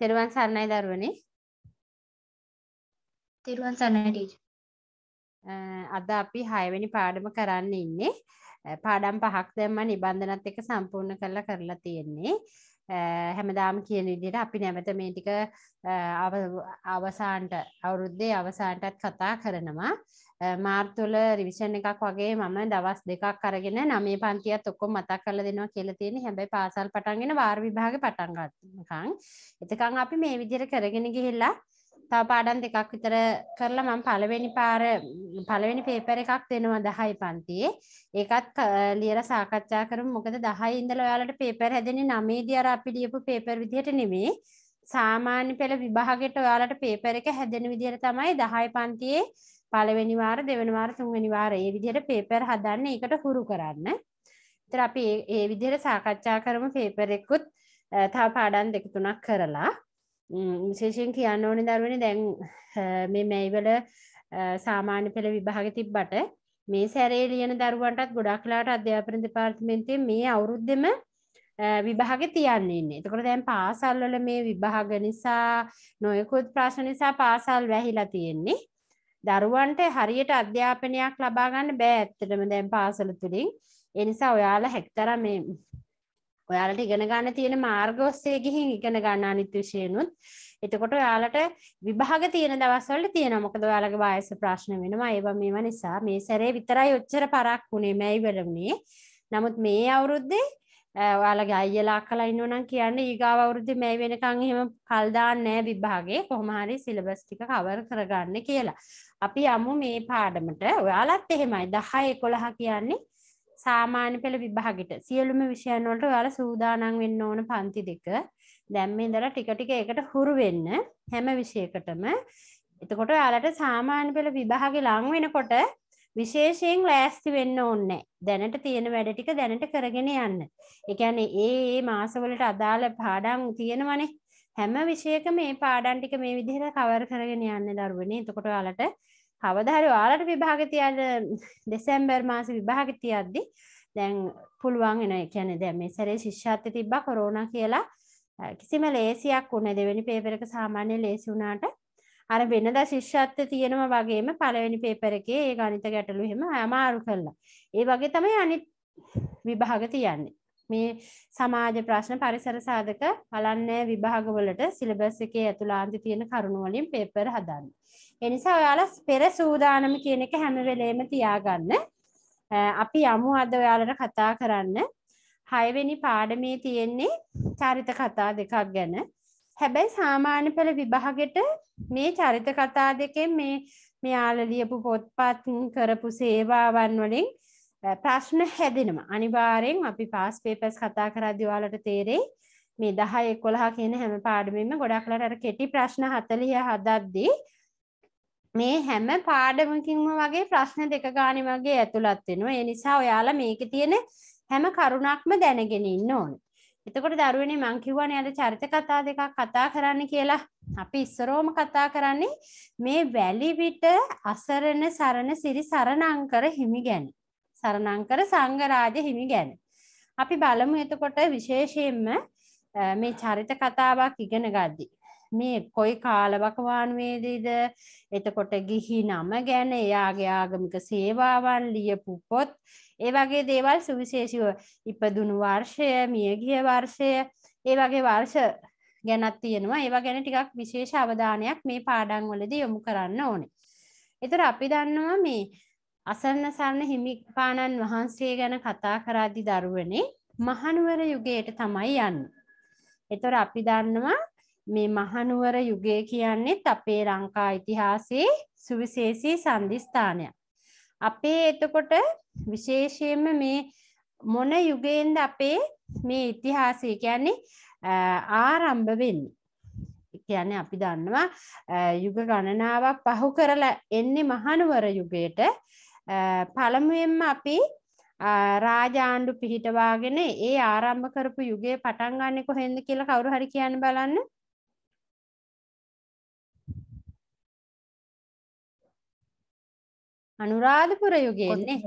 තෙරුවන් සරණයි දරුවනේ. තෙරුවන් සරණයි ටීචර්. අද අපි 6 වෙනි පාඩම කරන්න ඉන්නේ. පාඩම් පහක් දැම්ම නිබන්ධනත් එක්ක සම්පූර්ණ කරලා කරලා තියෙන්නේ. හැමදාම කියන විදිහට අපි නැවත මේ ටික අවසානට අවුරුද්දේ අවසානටත් කතා කරනවා. මාර්තුවල රිවිෂන් එකක් වගේ මම දවස් දෙකක් අරගෙන නමේ පන්තියත් ඔක්කොම මතක් කරලා දෙනවා කියලා තියෙන්නේ. හැබැයි පාසල් පටන්ගෙන වාර විභාගේ පටන් ගන්නකම්. එතකන් අපි මේ විදිහට කරගෙන ගිහිල්ලා තව පාඩම් දෙකක් විතර කරලා මම පළවෙනි පාර පළවෙනි පේපර් එකක් දෙනවා 10 පන්තියේ. ඒකත් ලියලා සාකච්ඡා කරමු. මොකද 10 ඉඳලා ඔයාලට පේපර් හැදෙන්නේ 9 දී අර අපි ලියපු පේපර් විදිහට නෙමෙයි. සාමාන්‍ය පෙළ විභාගයට ඔයාලට පේපර් එක හැදෙන විදිහට තමයි 10 පන්තියේ පළවෙනි වාර දෙවෙනි වාර තුන්වෙනි වාර ඒ විදිහට පේපර් හදන්න ඒකට හුරු කරන්න. ඉතින් අපි ඒ විදිහට සාකච්ඡා කරමු පේපර් එකකුත් තව පාඩම් දෙක තුනක් කරලා විශේෂයෙන් කියන්න ඕනේ දරුවනේ දැන් මේ මැයිවල සාමාන්‍ය පෙළ විභාගෙ තිබ්බට මේ සැරේ ලියන දරුවන්ටත් ගොඩක් වෙලාවට අධ්‍යාපන දෙපාර්තමේන්තුවේ මේ අවුරුද්දෙම විභාගෙ තියන්නේ ඉන්නේ. එතකොට දැන් පාසල් වල මේ විභාග නිසා නොයෙකුත් ප්‍රශ්න නිසා පාසල් වැහිලා තියෙන්නේ. දරුවන්ට හරියට අධ්‍යාපනයක් ලබා ගන්න බෑ ඇත්තටම දැන් පාසල තුලින්. ඒ නිසා ඔයාලා හැක්තරම් මේ ඔයාලට ඉගෙන ගන්න තියෙන මාර්ග ඔස්සේ ගිහින් ඉගෙන ගන්න අනිත් විෂයනුත්. එතකොට ඔයාලට විභාග තියෙන දවස්වල තියෙනවා. මොකද ඔයාලගේ වයස ප්‍රශ්න වෙනවා. ඒවා මේවා නිසා මේ සැරේ විතරයි ඔච්චර පරක් වුණේ මැයි වලුනේ. නමුත් මේ අවුරුද්දේ ඔයාලගේ අයියලා අක්කලා ඉන්නවනම් කියන්නේ ඊගාව අවුරුද්දේ මේ වෙනකන් එහෙම කල් දාන්නේ නැහැ විභාගේ කොහොම හරි සිලබස් ටික කවර් කරගන්න කියලා. අපි යමු මේ පාඩමට. ඔයාලත් එහෙමයි 10 11 කියන්නේ සාමාන්‍ය පෙළ විභාගෙට සියලුම විෂයන් වලට ඔයාලා සූදානම් වෙන්න ඕන පන්ති දෙක. දැන් මේ ඉඳලා ටික ටික ඒකට හුරු වෙන්න හැම විෂයකටම. එතකොට ඔයාලට සාමාන්‍ය පෙළ විභාගේ ලං වෙනකොට විශේෂයෙන් ලෑස්ති වෙන්න ඕනේ දැනට තියෙන වැඩ ටික දැනට කරගෙන යන්න. ඒ කියන්නේ ඒ ඒ මාසවලට අදාළ පාඩම් තියෙනවනේ. හැම විෂයකම මේ පාඩම් ටික මේ විදිහට කවර් කරගෙන යන්න දරුවනේ. එතකොට ඔයාලට කවදා හරි ඔයාලට විභාග තියන්න දෙසැම්බර් මාස විභාග තියද්දි දැන් පුළුවන් වෙන ඒ කියන්නේ දැන් මේ සැරේ ශිෂ්‍යත්වය තිබ්බා කොරෝනා කියලා කිසිම ලේසියක් උනේ දෙවෙනි පේපර් එක සාමාන්‍ය ලේසි වුණාට අර වෙනදා ශිෂ්‍යත්වය තියෙනවා වගේම පළවෙනි පේපර් එකේ ඒ ගණිත ගැටලු එහෙම අමාරු කළා. ඒ වගේ තමයි අනිත් විභාග තියන්නේ. මේ සමාජ ප්‍රශ්න පරිසර සාධක බලන්නේ විභාගවලට සිලබස් එකේ ඇතුළාන්ති තියෙන කරුණු වලින් පේපර් හදන්න. ඒ නිසා ඔයාලා පෙර සූදානම කියන එක හැම වෙලේම තියාගන්න. අපි යමු අද ඔයාලට කතා කරන්න. හයවෙනි පාඩමේ තියෙන්නේ චරිත කතා දෙකක් ගැන. හැබැයි සාමාන්‍ය පෙළ විභාගෙට මේ චරිත කතා දෙකෙන් මේ මෙයාලා ලියපු පොත්පත් කරපු සේවාවන් වලින් ප්‍රශ්න හැදෙනවා. අනිවාර්යෙන් අපි පාස් පේපර්ස් කතා කරද්දී ඔයාලට තේරෙයි මේ 10 11 කියන හැම පාඩමෙම ගොඩක් වෙලාට අර කෙටි ප්‍රශ්න 40 හදද්දී මේ හැම පාඩමකින්ම වගේ ප්‍රශ්න දෙක ගානේ වගේ ඇතුළත් වෙනවා. ඒ නිසා ඔයාලා මේකේ තියෙන හැම කරුණක්ම දැනගෙන ඉන්න ඕනේ. එතකොට දරුවනේ මං කිව්වනේ අද චරිත කතා දෙකක් කතා කරන්න කියලා. අපි ඉස්සරෝම කතා කරන්නේ මේ වැලිවිට අසරණ සරණ සිරි සරණංකර හිමි ගැන. සරණංකර සංඝරාජ හිමි ගැන. අපි බලමු එතකොට විශේෂයෙන්ම මේ චරිත කතාවක් ඉගෙන ගද්දි මේ කොයි කාලවකවානුවේදීද එතකොට ගිහි නම ගැන එයාගේ ආගමික සේවාවන් ලියපු පොත් ඒ වගේ දේවල් සුවිශේෂීව ඉපදුණු වර්ෂය මියගිය වර්ෂය ඒ වගේ වර්ෂ ගැනත් තියෙනවා ඒවා ගැන ටිකක් විශේෂ අවධානයක් මේ පාඩම් වලදී යොමු කරන්න ඕනේ. ඒතර අපි දන්නවා මේ අසන්න සරණ හිමිපාණන් වහන්සේ ගැන කතා කරද්දි දරුවනේ මහනුවර යුගයට තමයි යන්නේ. ඒතර අපි දන්නවා මේ මහනුවර යුගය කියන්නේත් අපේ ලංකා ඉතිහාසයේ සුවිශේෂී සන්ධිස්ථානයක්. අපේ එතකොට විශේෂයෙන්ම මේ මොන යුගයෙන්ද අපේ මේ ඉතිහාසය කියන්නේ ආරම්භ වෙන්නේ. කියන්නේ අපි දන්නවා යුග ගණනාවක් පහු කරලා එන්නේ මහනුවර යුගයට පළමුවෙන්ම අපි රාජාණ්ඩු පිහිටවාගෙන ඒ ආරම්භ කරපු යුගයේ පටන් ගන්නෙ කොහෙන්ද කියලා කවුරු හරි කියන්න බලන්න. අනුරාධපුර යුගයෙන්නේ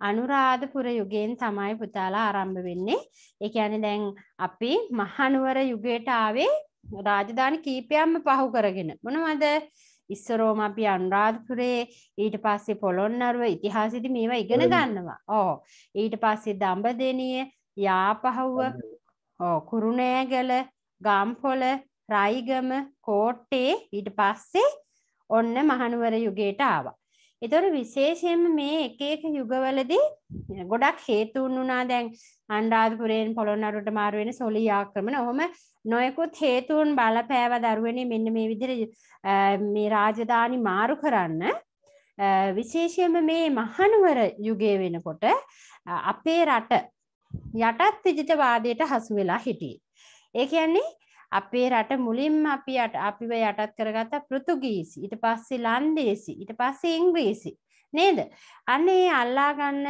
අනුරාධපුර යුගයෙන් තමයි පුතාලා ආරම්භ වෙන්නේ. ඒ කියන්නේ දැන් අපි මහනුවර යුගයට ආවේ රාජධානි කීපයක්ම පහු කරගෙන මොනවද ඉස්සරෝම අපි අනුරාධපුරේ ඊට පස්සේ පොළොන්නරුව ඉතිහාසෙදි මේවා ඉගෙන ගන්නවා. ඕ ඊට පස්සේ දඹදෙනිය යාපහුව ඕ කුරුණෑගල ගම්පොළ රයිගම කෝට්ටේ ඊට පස්සේ ඔන්න මහනුවර යුගයට ආවා. එතකොට විශේෂයෙන්ම මේ එක එක යුගවලදී ගොඩක් හේතුන් වුණා දැන් අනුරාධපුරයෙන් පොළොන්නරුවට මාරු වෙන සොලි ආක්‍රමණ. ඔහොම නොයෙකුත් හේතුන් බලපෑව දරුවනේ මෙන්න මේ විදිහට මේ රාජධානි මාරු කරන්න විශේෂයෙන්ම මේ මහනුවර යුගය වෙනකොට අපේ රට යටත් විජිතවාදයට හසු වෙලා හිටියේ. ඒ කියන්නේ අපේ රට මුලින්ම අපි අපිව යටත් කරගත්ත පෘතුගීසි ඊට පස්සේ ලන්දේසි ඊට පස්සේ ඉංග්‍රීසි නේද අන්න ඒ අල්ලා ගන්න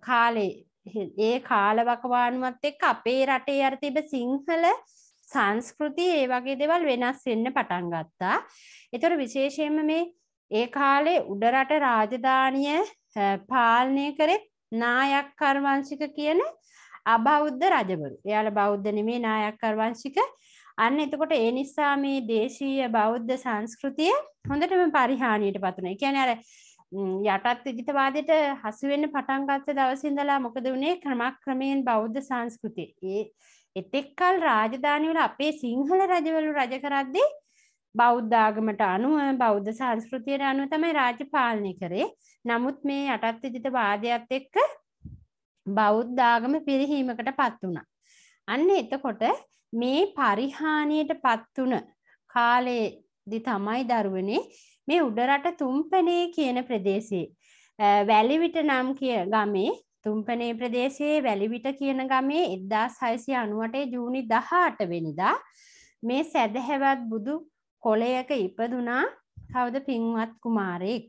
කාලේ ඒ කාලවකවානුවත් එක්ක අපේ රටේ අර තිබ සිංහල සංස්කෘතිය ඒ වගේ දේවල් වෙනස් වෙන්න පටන් ගත්තා. ඒතර විශේෂයෙන්ම මේ ඒ කාලේ උඩරට රාජධානිය පාලනය කරේ නායක්කර් වංශික කියන අබෞද්ධ රජවරු. එයාලා බෞද්ධ නෙමේ නායක්කර් වංශික අන්න එතකොට ඒ නිසා මේ දේශීය බෞද්ධ සංස්කෘතිය හොඳටම පරිහානියට පතුන කියන අර යටත් විජිතවාදයට හසුවෙන්න පටන්ගත්ත දවසිඳලා මොකද වුණේ? ක්‍රමක්‍රමයෙන් බෞද්ධ සංස්කෘතිය. ඒ එතෙක්කල් රාජධානවල අපේ සිංහල රජවලු රජ කරද්දී බෞද්ධාගමට අනුව බෞද්ධ සංස්කෘතියට අනුව තමයි රාජ්‍ය පාලනය කරේ. නමුත් මේ යටත් විජිත වාදයක්ත් එක්ක බෞද්ධාගම පිරිහීමකට පත් වුණා. අන්න එතකොට මේ පරිහානියට පත්වුන කාලේදි තමයි දරුවනේ මේ උඩරට තුම්පනේ කියන ප්‍රදේශයේ වැලිවිට නම් කිය ගමේ තුම්පනේ ප්‍රදේශයේ වැලිවිට කියන ගමේ එද්දා සයිසි අනුවටේ ජූනි දහට වෙනිදා මේ සැදහැවත් බුදු කොලයක ඉපදුනා කවද පින්වත් කුමාරයෙක්.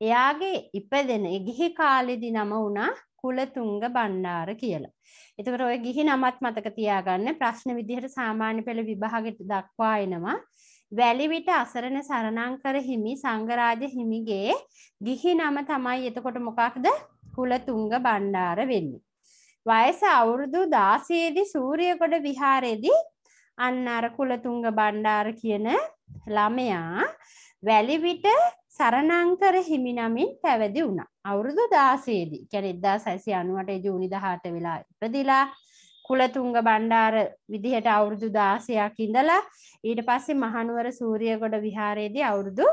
එයාගේ ඉපදෙන ගිහි කාලෙදි නම වුණා කුලතුංග බණ්ඩාර කියලා. එතකට ඔය ගිහි නමත් මතක තියාගන්න ප්‍රශ්න විදිහට සාමාන්‍ය පෙළ විභාගට දක්වා එනවා. වැලිවිට අසරණ සරණංකර හිමි සංගරාජ හිමිගේ ගිහි නම තමයි එතකොට මොකක්ද කුලතුංග බණ්ඩාර වෙන්නේ. වයස අවුරුදු දාසේදි සූරියකොඩ විහාරයේදී අන්න අර කුලතුංග බණ්ඩාර කියන ළමයා වැලිවිට සරණංකර හිමි නමින් පැවැදි වුණා. අවුරුදු 16 දී. කියන්නේ 1698 ජූනි 18 වෙලා ඉපදිලා කුලතුංග බණ්ඩාර විදිහට අවුරුදු 16ක් ඉඳලා ඊට පස්සේ මහනුවර සූරියගොඩ විහාරයේදී අවුරුදු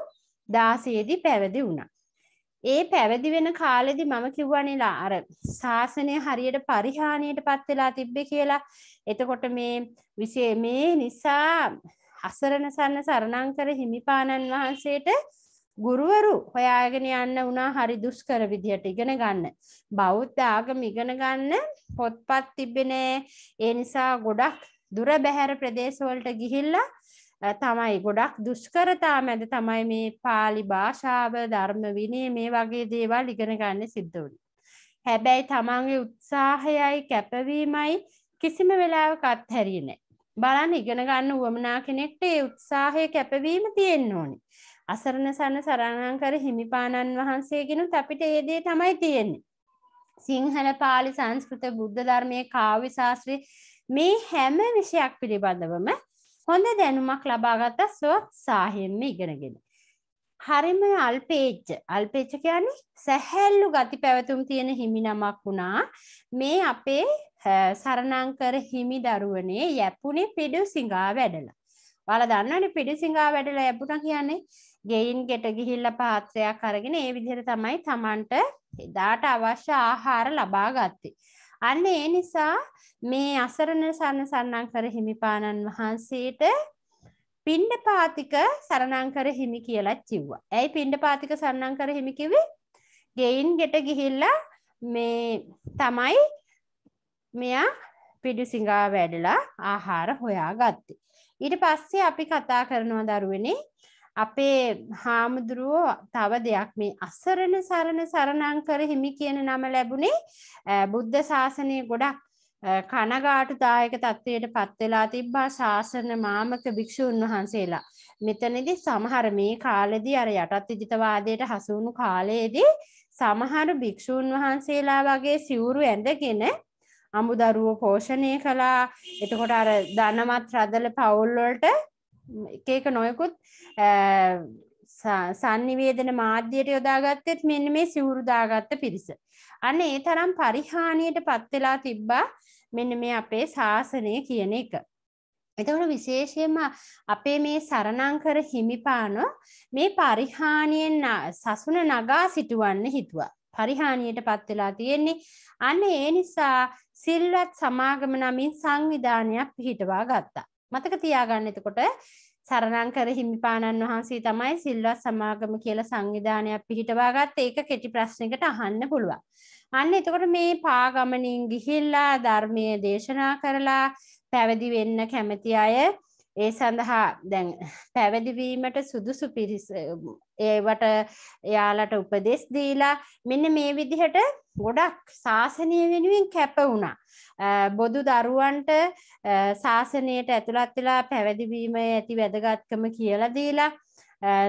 16 දී පැවිදි වුණා. ඒ පැවිදි වෙන කාලෙදි මම කිව්වනේ අර ශාසනය හරියට පරිහානියට පත් වෙලා තිබ්බේ කියලා. එතකොට මේ විශේෂ මේ නිසා අසරණ සන්න සරණංකර හිමිපාණන් වහන්සේට ගුරුවරු හොයාගෙන යන්න වුණා හරි දුෂ්කර විදිහට ඉගෙන ගන්න. බෞද්ධ ආගම ඉගෙන ගන්න පොත්පත් තිබෙනේ. ඒ නිසා ගොඩක් දුර බැහැර ප්‍රදේශවලට ගිහිල්ලා තමයි ගොඩක් දුෂ්කරතා මැද තමයි මේ පාලි භාෂාව ධර්ම විනය මේ වගේ දේවල් ඉගෙන ගන්න සිද්ධ වුණේ. හැබැයි තමන්ගේ උත්සාහයයි කැපවීමයි කිසිම වෙලාවක අත්හැරියේ නැහැ. බලන්න ඉගෙන ගන්න උවමනා කෙනෙක්ට ඒ උත්සාහය කැපවීම තියෙන්න ඕනේ. අසරණ සන්න සරණංකර හිමිපාණන් වහන්සේගෙනුත් අපිට ඒ දේ තමයි තියෙන්නේ. සිංහල පාලි සංස්කෘත බුද්ධ ධර්මයේ කාව්‍ය ශාස්ත්‍රයේ මේ හැම විෂයක් පිළිබඳවම හොඳ දැනුමක් ලබාගත්ත ස්වෝත්සාහයෙන්ම ඉගෙනගෙන. හරිම අල්පේච්ච අල්පේච්ච කියන්නේ සැහැල්ලු ගති පැවතුම් තියෙන හිමි නමක් වුණා මේ අපේ සරණංකර හිමි දරුවනේ යැපුණේ පිඩු සිඟා වැඩලා. ඔයාලා දන්නවනේ පිඩු සිඟා වැඩලා යැපුණා කියන්නේ ගෙයින් ගෙට ගිහිල්ල පාත්‍රයක් අරගෙන ඒ විදිහට තමයි තමන්ට එදාට අවශ්‍ය ආහාර ලබා ගත්තේ. අන්න ඒ නිසා මේ අසරණ සන්න සන්නංකර හිමිපාණන් වහන්සේට පින්ඩ පාතික සරණංකර හිමි කියලා කිව්වා. ඇයි පින්ඩ පාතික සරණංකර හිමි කිව්වේ? ගෙයින් ගෙට ගිහිල්ලා මේ තමයි මෙයා පිඩුසිඟා වැඩලා ආහාර හොයා ගත්තේ. ඊට පස්සේ අපි කතා කරනවා දරුවනේ අපේ හාමුදුරුවෝ තව දෙයක් මේ අසරණ සරණ සරණංකර හිමි කියන නම ලැබුණේ බුද්ධ ශාසනය ගොඩක් කනගාටුදායක තත්ත්වයට පත්වෙලා තිබ්බා ශාසන මාමක භික්‍ෂූන් වහන්සේලා. මෙතනදි සමහර මේ කාලෙදි අර යටත් විජිතවාදයට හසුුණු කාලයේදී සමහර භික්‍ෂූන් වහන්සේලා වගේ සිවුරු ඇඳගෙන අමුදරුවෝ පෝෂණය කළා එතකොට අර ධනවත් රදල පවුල්වලට එක එක නොයකුත් සන්නිවේදන මාධ්‍යයට යොදාගත්තෙත් මෙන්න මේ සිවුරු දාගත්ත පිරිස. අන්න ඒ තරම් පරිහානියට පත් වෙලා තිබ්බා මෙන්න මේ අපේ ශාසනය කියන එක. එතකොට විශේෂයෙන්ම අපේ මේ සරණංකර හිමිපානෝ මේ පරිහානියෙන් සසුන නගා සිටුවන්න හිතුවා. පරිහානියට පත් වෙලා තියෙන්නේ. අන්න ඒ නිසා සිල්වත් සමාගම නමින් සංවිධානයක් පිහිටවා ගත්තා. මතක තියාගන්න එතකොට සරණංකර හිමිපාණන් වහන්සේ තමයි සිල්වත් සමාගම කියලා සංවිධානයක් පිහිටවා ගත්තේ. ඒක කෙටි ප්‍රශ්නයකට අහන්න පුළුවන්. අන්න එතකොට මේ පාගමනින් ගිහිල්ලා ධර්මයේ දේශනා කරලා පැවිදි වෙන්න කැමති අය ඒ සඳහා දැන් පැවිදිවීමට සුදුසු පිරිස ඒවට එයාලට උපදෙස් දීලා මෙන්න මේ විදිහට ගොඩක් ශාසනය වෙනුවෙන් කැප වුණා. බොදු දරුවන්ට ශාසනයට ඇතුළත් වෙලා පැවිදිවීම ඇති වැදගත්කම කියලා දීලා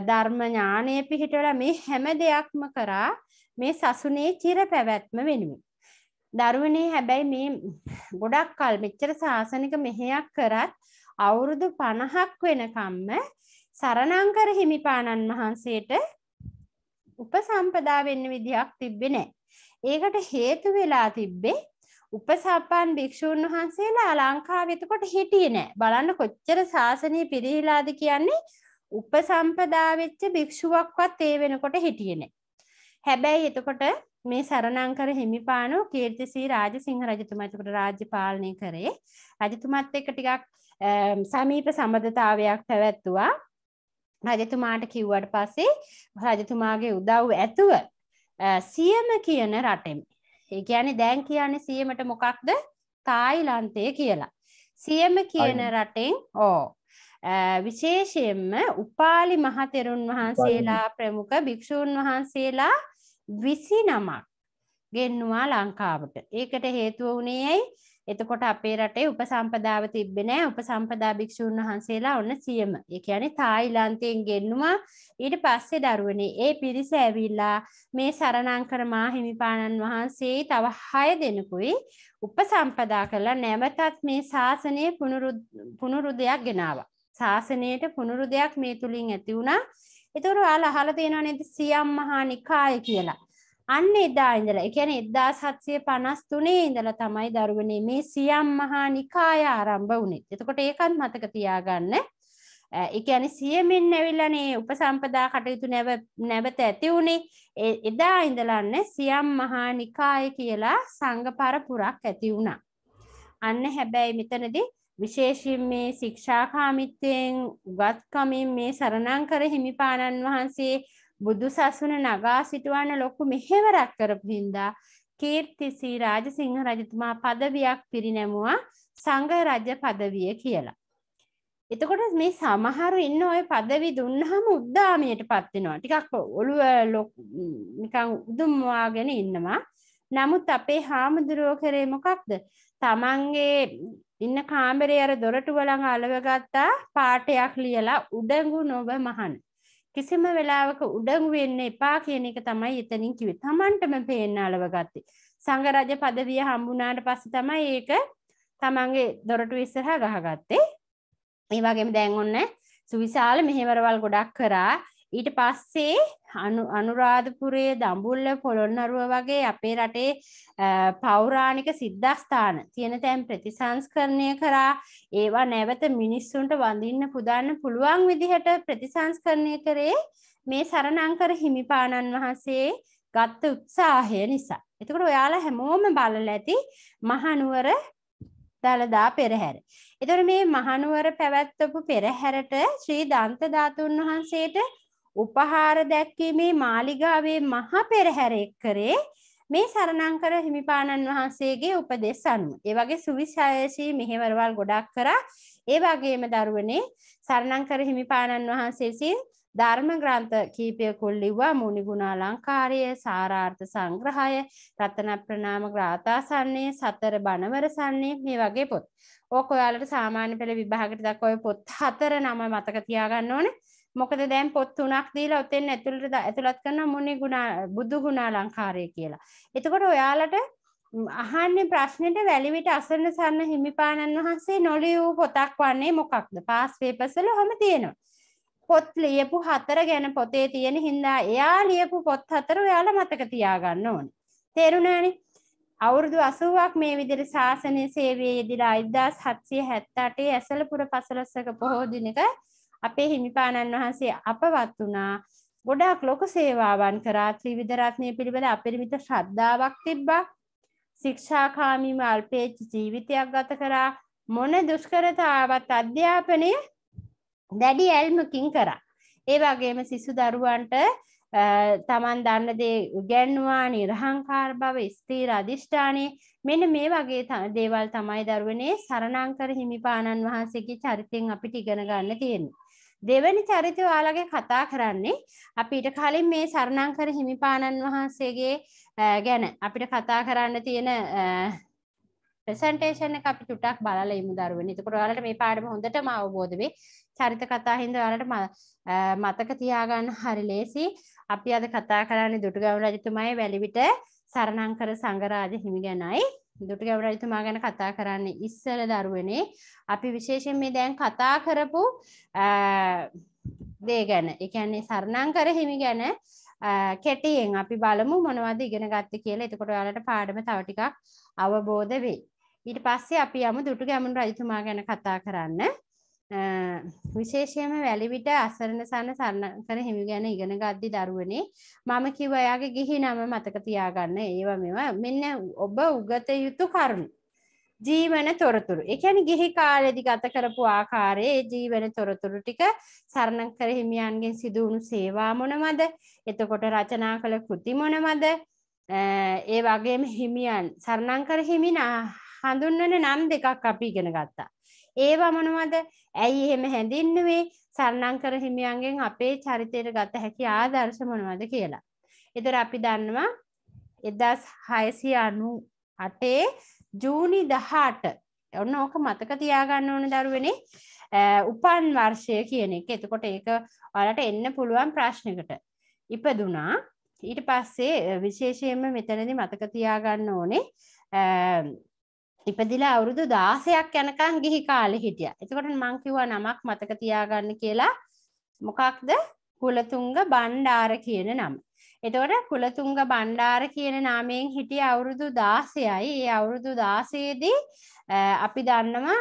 ධර්ම ඥානය පිහිටවලා මේ හැම දෙයක්ම කරා මේ සසුනේ චිර පැවැත්ම වෙනුවෙන්. දරුවනේ හැබැයි මේ ගොඩක් කල් මෙච්චර ශාසනික මෙහෙයක් කරත් අවුරුදු පණහක් වෙනකම්ම සරණංකර හිමිපාණන් වහන්සේට උපසම්පදා වෙන්න විදිහක් තිබ්බේ නැහැ. ඒකට හේතු වෙලා තිබ්බේ උපසප්පන් භික්ෂූන් වහන්සේලා ලංකාවේ එතකොට හිටියේ නැහැ. බලන්න කොච්චර ශාසනය පිරිහිලාද කියන්නේ උපසම්පදා වෙච්ච භික්ෂුවක්වත් ඒ වෙනකොට හිටියේ නැහැ. හැබැයි එතකොට මේ සරණංකර හිමිපාණෝ කීර්තිසී රාජසිංහ රජතුමා එතකොට රාජ්‍ය පාලනය කරේ. රජතුමාත් එක්ක ටිකක් සමීප සම්බන්ධතාවයක් පැවැත්තුවා. රජතුමාට කිව්වට පස්සේ රජතුමාගේ උදව් ඇතුව සියම කියන රටෙම. ඒ කියන්නේ දැන් කියන්නේ සියමට මොකක්ද? තායිලන්තය කියලා. සියම කියන රටෙන් ඕ විශේෂයෙන්ම උපාලි මහතෙරුන් වහන්සේලා ප්‍රමුඛ භික්ෂූන් වහන්සේලා විසි නමක් ගෙන්නවා ලංකාවට. ඒකට හේතුව වුණේ ඇයි එතකොට අපේ රටේ උපසම්පදාව තිබ්බේ නැහැ උපසම්පදා භික්ෂුන් වහන්සේලා ඔන්න සියම. ඒ කියන්නේ තායිලන්තයෙන් ගෙන්නුවා ඊට පස්සේ දරුවනේ ඒ පිරිස ඇවිල්ලා මේ සරණංකර මාහිමිපාණන් වහන්සේ තව 6 දෙනෙකුයි උපසම්පදා කළා නැවතත් මේ ශාසනය පුනරුදයක් ගෙනාවා. ශාසනයට පුනරුදයක් මේ තුලින් ඇති වුණා. ඒතකොට ඔයාලා අහලා තියෙනව නේද සියම් මහා නිකාය කියලා. අන්න එදා ඉඳලා ඒ කියන්නේ 1753 ඉඳලා තමයි දරුවනේ මේ සියම් මහා නිකාය ආරම්භ වුනේ. එතකොට ඒකත් මතක තියාගන්න. ඒ කියන්නේ සියමෙන් ඇවිල්ලානේ උපසම්පදා කටයුතු නැවත ඇති උනේ. එදා ඉඳලාන්නේ සියම් මහා නිකාය කියලා සංඝ පරපුරක් ඇති වුණා. අන්න හැබැයි මෙතනදී විශේෂයෙන් මේ ශික්ෂාකාමිත්වයෙන් උගත්කමින් මේ සරණංකර හිමිපාණන් වහන්සේ බුදු සසුන නගා සිටුවන්න ලොකු මෙහෙවරක් කරපු හින්දා කීර්තිසී රාජසිංහ රජතුමා පදවියක් පිරිනැමුවා සංඝ රජ පදවිය කියලා. එතකොට මේ සමහරු ඉන්න ඔය පදවි දුන්නහම උද්දාමයට පත් වෙනවා. ටිකක් ඔළුව නිකන් උදුම්වාගෙන ඉන්නවා. නමුත් අපේ හාමුදුරුවෝ කරේ මොකක්ද? තමන්ගේ ඉන්න කාමරේ අර දොරටුව ළඟ අලවගත්තා පාටයක් ලියලා උඩඟු නොබ මහන. කිසිම වෙලාවක උඩඟු වෙන්න එපා කියන එක තමයි එතනින් කිව්වේ. Tamanටම පේන්න අලව ගත්තේ. සංඝ රජ পদවිය හම්බුණාට පස්සේ තමයි ඒක තමන්ගේ දොරටු ඉස්සරහා ගහගත්තේ. ඒ වගේම දැන් ඔන්න සුවිශාල මෙහෙවරවල් ගොඩක් කරා ඊට පස්සේ අනුරාධපුරයේ දඹුල්ල පොළොන්නරුව වගේ අපේ රටේ පෞරාණික සිද්ධස්ථාන තියෙන තැන් ප්‍රතිසංස්කරණය කරා ඒවා නැවත මිනිස්සුන්ට වඳින්න පුදන්න පුළුවන් විදිහට ප්‍රතිසංස්කරණය කරේ මේ සරණංකර හිමිපාණන් වහන්සේ ගත්ත උත්සාහය නිසා. එතකොට ඔයාලා හැමෝම බලලා ඇති මහනුවර දළදා පෙරහැර. එතකොට මේ මහනුවර පැවැත්වපු පෙරහැරට ශ්‍රී දන්ත ධාතුන් වහන්සේට උපහාර දැක්වීමේ මාලිගාවේ මහා පෙරහැර එක්කරේ මේ සරණංකර හිමිපාණන් වහන්සේගේ උපදෙස් අනුව. ඒ වගේ සුවිශේෂී මෙහෙවරවල් ගොඩක් කරා. ඒ වගේම දරුවනේ සරණංකර හිමිපාණන් වහන්සේ විසින් ධර්ම ග්‍රන්ථ කීපයකුල් ලිව්වා මුනිගුණාලංකාරය සාරාර්ථ සංග්‍රහය රතන ප්‍රනාම ග්‍රාථාසන්නේ සතර බණවර සන්නේ මේ වගේ පොත්. ඕක ඔයාලට සාමාන්‍ය පෙළ විභාගයට දක්වා ඔය පොත් හතර නම මතක තියාගන්න ඕනේ. මොකද දැන් පොත් තුනක් දීලා ඔතෙන් ඇතුළට ඇතුළත් කරන මුනි ගුණ බුදු ගුණ අලංකාරය කියලා. එතකොට ඔයාලට අහන්නේ ප්‍රශ්නෙට වැලිවිට අසරණ සරණ හිමිපාණන් වහන්සේ නොලියූ පොතක් වන්නේ මොකක්ද? පාස් පේපර්ස්වල ඔහම තියෙනවා. පොත් ලියපු හතර ගැන පොතේ තියෙන හින්දා එයා ලියපු පොත් හතර ඔයාලා මතක තියාගන්න ඕනේ. තේරුණානේ? අවුරුදු 80ක් මේ විදිහට ශාසනය සේවයේ යෙදিলা 1778 ඇසලපුර පසළොස්වක පොහෝ දිනක අපේ හිමිපාණන් වහන්සේ අපවත් වුණා. ගොඩාක් ලොකු සේවාවන් කරා ත්‍රිවිධ රත්නය පිළිබඳ අපරිමිත ශ්‍රද්ධාවක් තිබ්බා. ශික්ෂාකාමීව අල්පේච්ච ජීවිතයක් ගත කරා. මොන දුෂ්කරතාවත් අධ්‍යාපනය දැඩි ඇල්මකින් කරා. ඒ වගේම සිසු දරුවන්ට තමන් දන්න දේ උගැන්වා නිර්හංකාර බව ස්ත්‍රීර අධිෂ්ඨානය මෙන්න මේ වගේ දේවල් තමයි දරුවනේ සරණංකර හිමිපාණන් වහන්සේගේ චරිතෙන් අපිට ඉගෙන ගන්න තියෙන්නේ. දෙවැනි චරිතය ඔයාලගේ කතා කරන්නේ අපිට කලින් මේ සරණංකර හිමිපාණන් වහන්සේගේ ගැන අපිට කතා කරන්න තියෙන ප්‍රසන්ටේෂන් එක අපි චුට්ටක් බලලා ඉමු දරුවනේ. එතකොට ඔයාලට මේ පාඩම හොඳටම අවබෝධ වෙයි. චරිත කතා හින්දා ඔයාලට මතක තියාගන්න හරි ලේසි. අපි අද කතා කරන්නේ දුටුගැමුණු රජතුමායි වැලිවිට සරණංකර සංඝරාජ හිමි ගැනයි. දුටුගැමුණු රජතුමා ගැන කතා කරන්නේ ඉස්සර දරුවනේ. අපි විශේෂයෙන් මේ දැන් කතා කරපු දේ ගැන. ඒ කියන්නේ සරණංකර හිමි ගැන කෙටියෙන් අපි බලමු මොනවද ඉගෙන ගත්තේ කියලා. එතකොට ඔයාලට පාඩම තව ටිකක් අවබෝධ වෙයි. ඊට පස්සේ අපි යමු දුටුගැමුණු රජතුමා ගැන කතා කරන්න. විශේෂයෙන්ම වැලිවිට අසරණ සන්න සරණකර හිමි ගැන ඉගෙන ගද්දි දරුවනේ මම කිව්ව එයාගේ ගිහි නම මතක තියාගන්න ඒව මේවා මෙන්න ඔබ උගත යුතු කරුණු ජීවන තොරතුරු ඒ කියන්නේ ගිහි කාලෙදි ගත කරපු ආකාරයේ ඒ ජීවන තොරතුරු ටික සරණකර හිමියන්ගෙන් සිදු වුණු සේවා මොනවද එතකොට රචනා කළ කෘති මොනවද ඒ වගේම හිමියන් සරණංකර හිමින හඳුන්වන නම් දෙකක් අපි ඉගෙන ගත්තා ඒවා මොනවද? ඇයි එහෙම හැඳින්නුවේ? සරණංකර හිමියන්ගෙන් අපේ චරිතයට ගත හැකි ආදර්ශ මොනවද කියලා. ඒතර අපි දන්නවා 1698 ජූනි 18 ඔන්න ඕක මතක තියාගන්න ඕන දරුවනේ උපන් වර්ෂය කියන එක. එතකොට ඒක ඔයාලට එන්න පුළුවන් ප්‍රශ්නයකට. ඉපදුනා ඊට පස්සේ විශේෂයෙන්ම මෙතනදී මතක තියාගන්න ඕනේ ඉපදිලා අවුරුදු 16ක් යනකම් ගිහි කාලේ හිටියා. එතකොට මං කිව්වා නමක් මතක තියාගන්න කියලා. මොකක්ද? කුලතුංග බණ්ඩාර කියන නම. එතකොට කුලතුංග බණ්ඩාර කියන නාමයෙන් හිටිය අවුරුදු 16යි. ඒ අවුරුදු 16 දී අපි දන්නවා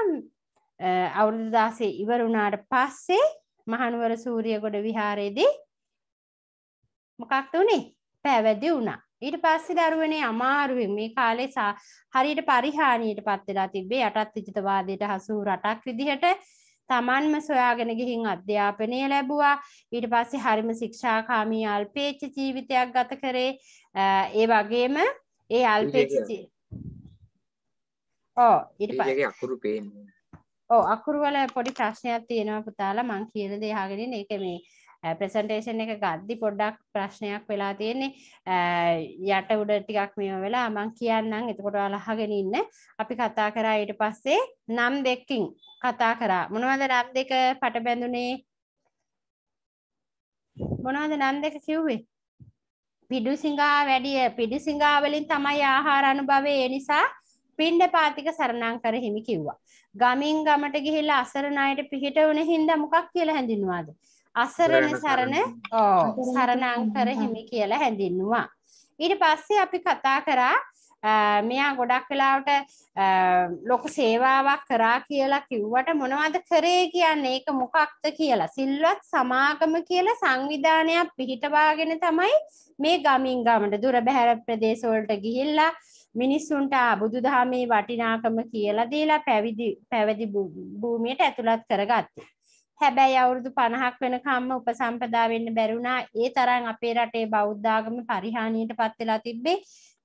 අවුරුදු 16 ඉවර වුණාට පස්සේ මහනුවර සූරියගොඩ විහාරයේදී මොකක්ද උනේ? පැවිදි වුණා. ඊට පස්සේ දරුවනේ අමාරුවෙන් මේ කාලේ හරියට පරිහානියට පත් වෙලා තිබ්බේ යටත් විජිතවාදයට හසු රටක් විදිහට. තමන්ම සොයාගෙන ගිහින් අධ්‍යාපනය ලැබුවා. ඊට පස්සේ හරිම ශික්ෂාකාමී අල්පේච්ච ජීවිතයක් ගත කරේ. ඒ වගේම ඒ අල්පේච්ච ඕ ඊට පස්සේ අකුරු පේන්නේ. ඔව් අකුරු වල පොඩි ප්‍රශ්නයක් තියෙනවා පුතාලා. මං කියන දේ අහගෙන ඒක මේ Eh, ප්‍රසන්ටේෂන් එක ගද්දි පොඩ්ඩක් ප්‍රශ්නයක් වෙලා තියෙන්නේ. Eh, යට උඩ ටිකක් මේව වෙලා මං කියන්නම්. එතකොට ඔයාලා අහගෙන ඉන්න. අපි කතා කරා ඊට පස්සේ නම් දෙකකින් කතා කරා. මොනවද නම් දෙක පට බැඳුනේ? මොනවද නම් දෙක කිව්වේ? පිඩු සිඟා වැඩි පිඩු සිඟා වලින් තමයි ආහාර අනුභවය. ඒ නිසා පින්ඩ පාතික සරණංකර හිමි කිව්වා. ගමින් ගමට ගිහිල්ලා අසරණ අයට පිහිට වුණ හින්දා මොකක් කියලා හැඳින්වුවාද? අසරණ සරණ සරණංකර හිමි කියලා හැඳින්නුවා. ඊට පස්සේ අපි කතා කරා මෙයා ගොඩක් වෙලාවට ලොකු සේවාවක් කරා කියලා කිව්වට මොනවද කරේ කියන්නේ ඒක මොකක්ද කියලා සිල්වත් සමාගම කියලා සංවිධානයක් පිහිටවාගෙන තමයි මේ ගමින් ගමට දුර බැහැර ප්‍රදේශවලට ගිහිල්ලා මිනිස්සුන්ට බුදුදහමේ වටිනාකම කියලා දීලා පැවිදි පැවිදි භූමියට ඇතුළත් කරගත්තේ. හැබැයි අවුරුදු 50ක් වෙනකම්ම උපසම්පදා වෙන්න බැරි වුණා. ඒ තරම් අපේ රටේ බෞද්ධ ආගම පරිහානියටපත් වෙලා තිබ්බේ.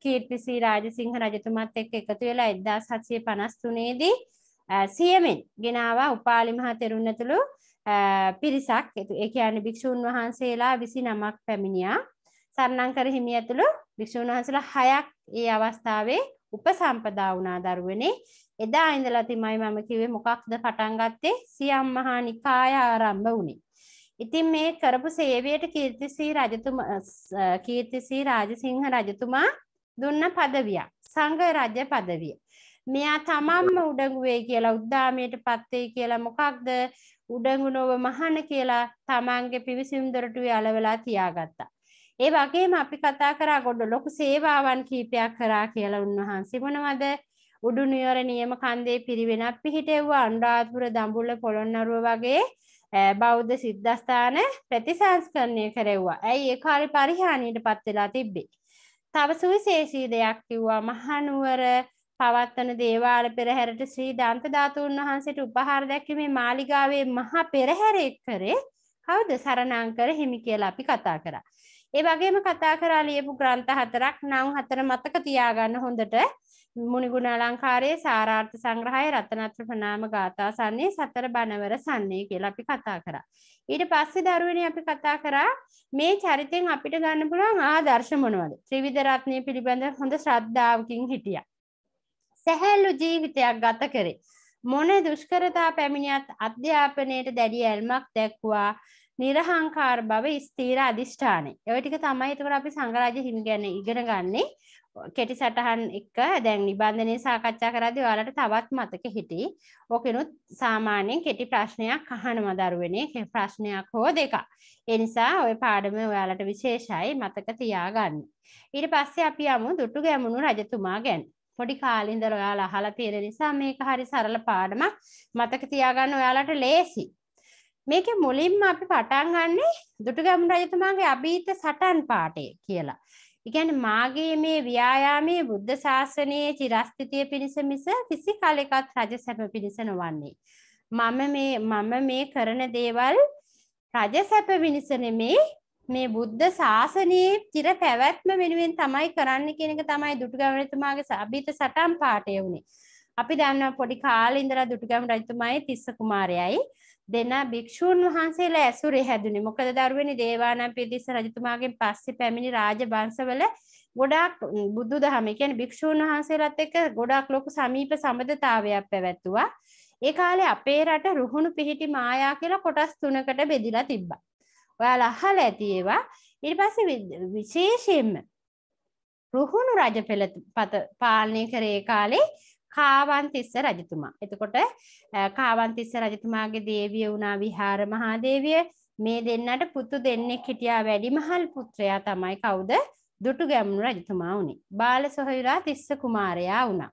කීර්තිසී රාජසිංහ රජතුමත් එක්ක එකතු වෙලා 1753 දී සියමෙන් ගෙනාවා උපාලි මහ තෙරුන් ඇතුළු පිරිසක් ඒ කියන්නේ භික්ෂුන් වහන්සේලා 29ක් පැමිණියා. සරණංකර හිමිය ඇතුළු භික්ෂුන් වහන්සේලා 6ක් ඒ අවස්ථාවේ උපසම්පදා වුණා දරුවනේ. එදා ඉඳලා තමයි මම කිව්වේ මොකක්ද පටන් ගත්තේ සියම් මහා නිකාය ආරම්භ වුණේ. ඉතින් මේ කරපු සේවයට කීර්තිසී රජතුමා කීර්තිසී රාජසිංහ රජතුමා දුන්න පදවියක් සංඝ රජ පදවිය. මෙයා තමන්ම උඩඟු වෙයි කියලා උද්දාමයට පත් වෙයි කියලා මොකක්ද උඩඟු නොව මහන කියලා තමන්ගේ පිවිසුම් දොරටුවේ අලවලා තියාගත්තා. ඒ වගේම අපි කතා කරා ගොඩ ලොකු සේවාවන් කීපයක් කරා කියලා උන්වහන්සේ මොනවද උඩු නුවර නියම කන්දේ පිරිවෙනක් පිහිටෙව්වා අනුරාධපුර දඹුල්ල පොළොන්නරුව වගේ බෞද්ධ සිද්ධස්ථාන ප්‍රතිසංස්කරණය කරෙව්වා. ඇයි ඒ කාලේ පරිහානියට පත් වෙලා තිබ්බේ? තව සුවිශේෂී දෙයක් කිව්වා මහනුවර පවත්වන දේවාල පෙරහැරට ශ්‍රී දන්ත ධාතුන් වහන්සේට උපහාර දැක්වීමේ මාලිගාවේ මහා පෙරහැරෙක් කරේ කවුද සරණංකර හිමි කියලා අපි කතා කරා. ඒ වගේම කතා කරා ලියපු ග්‍රන්ථ හතරක් නම් හතර මතක තියාගන්න හොඳට මුනිගුණ අලංකාරයේ සාරාර්ථ සංග්‍රහය රතනත්‍ර ප්‍රනාම ගාථා සන්නේ සතර බණවර සන්නේ කියලා අපි කතා කරා. ඊට පස්සේ දරුවනේ අපි කතා කරා මේ චරිතෙන් අපිට ගන්න පුළුවන් ආදර්ශ මොනවද? ත්‍රිවිධ රත්නය පිළිබඳ හොඳ ශ්‍රද්ධාවකින් හිටියා. සැහැල්ලු ජීවිතයක් ගත කරේ. මොන දුෂ්කරතා පැමිණියත් අධ්‍යාපනයට දැඩි ඇල්මක් දැක්වා නිර්හංකාර බව ස්ථීර අධිෂ්ඨානය. ඔය ටික තමයි එතකොට අපි සංඝරාජ හිමි ගැන ඉගෙන ගන්නේ. කෙටි සටහන් එක දැන් නිබන්ධනය සාකච්ඡා කරද්දී ඔයාලට තවත් මතක හිටි. ඕකෙනුත් සාමාන්‍යයෙන් කෙටි ප්‍රශ්නයක් අහනවා දරුවනේ ප්‍රශ්නයක් හෝ දෙකක්. ඒ නිසා ওই පාඩම ඔයාලට විශේෂයි මතක තියාගන්න. ඊට පස්සේ අපි යමු දුටු ගැමුණු රජතුමා ගැන. පොඩි කාලේ ඉඳලා ඔයාලා අහලා තියෙන නිසා මේක හරි සරල පාඩමක්. මතක තියාගන්න ඔයාලට ලේසි. මේකේ මුලින්ම අපි පටන් ගන්නේ දුටුගැමුණු රජතුමාගේ අභීත සටන් පාඨය කියලා. ඉගැන මාගේ මේ ව්‍යායාමයේ බුද්ධ ශාසනයේ චිරස්ථිතිය පිණිස මිස කිසි කලෙකත් රජ සැප පිණිස නොවන්නේ. මම මේ මම මේ කරන දේවල් රජ සැප පිණිස නෙමේ මේ බුද්ධ ශාසනයේ චිර පැවැත්ම වෙනුවෙන් තමයි කරන්න කියන එක තමයි දුටුගැමුණුතුමාගේ සාබීත සටන් පාඨය වුණේ. අපි දන්නවා පොඩි කාලේ ඉඳලා දුටුගැමුණු රජතුමායි තිස්ස කුමාරයයි දෙන භික්ෂූන් වහන්සේලා ඇසුරේ හැදුනේ. මොකද දරුවනි දේවානම්පියතිස්ස රජතුමාගෙන් පස්සේ පැමිණි රාජවංශවල ගොඩාක් බුදුදහම කියන්නේ භික්ෂූන් වහන්සේලාත් එක්ක ගොඩාක් ලොකු සමීප සම්බන්ධතාවයක් පැවැත්තුවා. ඒ කාලේ අපේ රට රුහුණු පිහිටි මායා කියලා කොටස් තුනකට බෙදිලා තිබ්බා. ඔයාලා අහලා ඇති ඒවා. ඊට පස්සේ විශේෂයෙන්ම රුහුණු රජ පෙළපත පාලනය කරේ කාලේ කාවන්තිස්ස රජතුමා. එතකොට කාවන්තිස්ස රජතුමාගේ දේවිය වුණා විහාර මහාදේවිය. මේ දෙන්නට පුතු දෙන්නෙක් හිටියා වැඩිමහල් පුත්‍රයා තමයි කවුද? දුටුගැමුණු රජතුමා වුණේ. බාල සොහොයුරා තිස්ස කුමාරයා වුණා.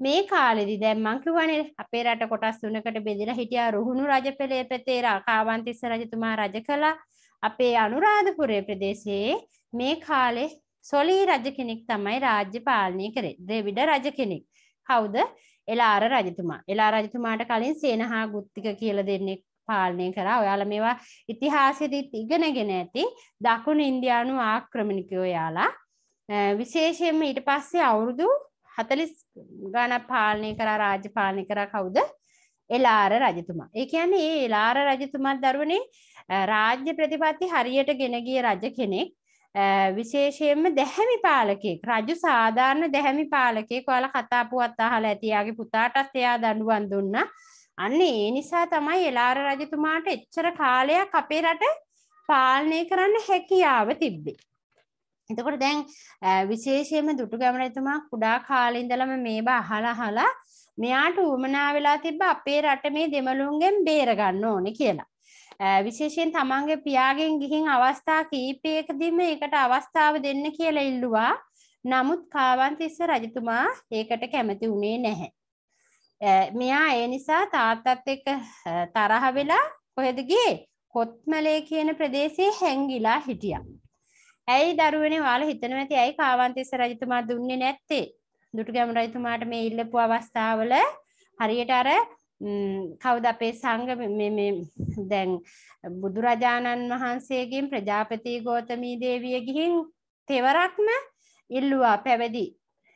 මේ කාලෙදි දැන් මං කිව්වනේ අපේ රට කොටස් තුනකට බෙදලා හිටියා රුහුණු රජපෙළේ පෙතේ කාවන්තිස්ස රජතුමා රජ කළා. අපේ අනුරාධපුරයේ ප්‍රදේශයේ මේ කාලේ සොලී රජ කෙනෙක් තමයි රාජ්‍ය පාලනය කරේ. දෙවිඩ රජ කෙනෙක්. කවුද? එලාර රජතුමා. එලාර රජතුමාට කලින් සේනහා ගුත්තික කියලා දෙන්නෙක් පාලනය කරා. ඔයාලා මේවා ඉතිහාසෙදිත් ඉගෙනගෙන ඇති. දකුණු ඉන්දියානු ආක්‍රමණිකයෝ යාලා. විශේෂයෙන්ම ඊට පස්සේ අවුරුදු හතලිස් ගණක් පාලනය කරා රාජ්‍ය පාලනය කරා කවුද එලාර රජතුමා. ඒ කියන්නේ ඒ එලාර රජතුමා දරුවනේ රාජ්‍ය ප්‍රතිපත්ති හරියට ගෙන ගිය රජ කෙනෙක්. විශේෂයෙන්ම දැහැමි පාලකෙක් රජු සාධාරණ දැහැමි පාලකෙක් ඔයාලා කතා පුවත් අහලා ඇති. යාගේ පුතාටත් එයා දඬුවම් දුන්නා. අන්න ඒ නිසා තමයි එලාර රජතුමාට එච්චර කාලයක් අපේ රට පාලනය කරන්න හැකියාව තිබ්බේ. එතකොට දැන් විශේෂයෙන්ම දුටුගැමුණුතුමා කුඩා කාලේ ඉඳලම මේවා අහලා අහලා මෙයාට උවමනා වෙලා තිබ්බ අපේ රට මේ දෙමළුන්ගෙන් බේර ගන්න ඕනේ කියලා. විශේෂයෙන් තමන්ගේ පියාගෙන් ගිහින් අවස්ථා කීපයකදීම ඒකට අවස්ථාව දෙන්න කියලා ඉල්ලුවා. නමුත් කාවන්තිස්ස රජතුමා ඒකට කැමති වුණේ නැහැ. මෙයා ඒ නිසා තාත්තත් එක්ක තරහ වෙලා කොහෙද ගියේ? කොත්මලේ කියන ප්‍රදේශයේ හැංගිලා හිටියා. ඇයි දරුවනේ ඔයාලා හිතනවා ඇති ඇයි කාවන්තිස්ස රජතුමා දුන්නේ නැත්තේ? දුටුගැමුණු රජතුමාට මේ ඉල්ලපු අවස්ථාවල හරියට අර කවුද අපේ සංඝ මේ දැන් බුදුරජාණන් වහන්සේගෙන් ප්‍රජාපති ගෝතමී දේවිය ගිහින් තෙවරක්ම ඉල්ලුවා පැවිදි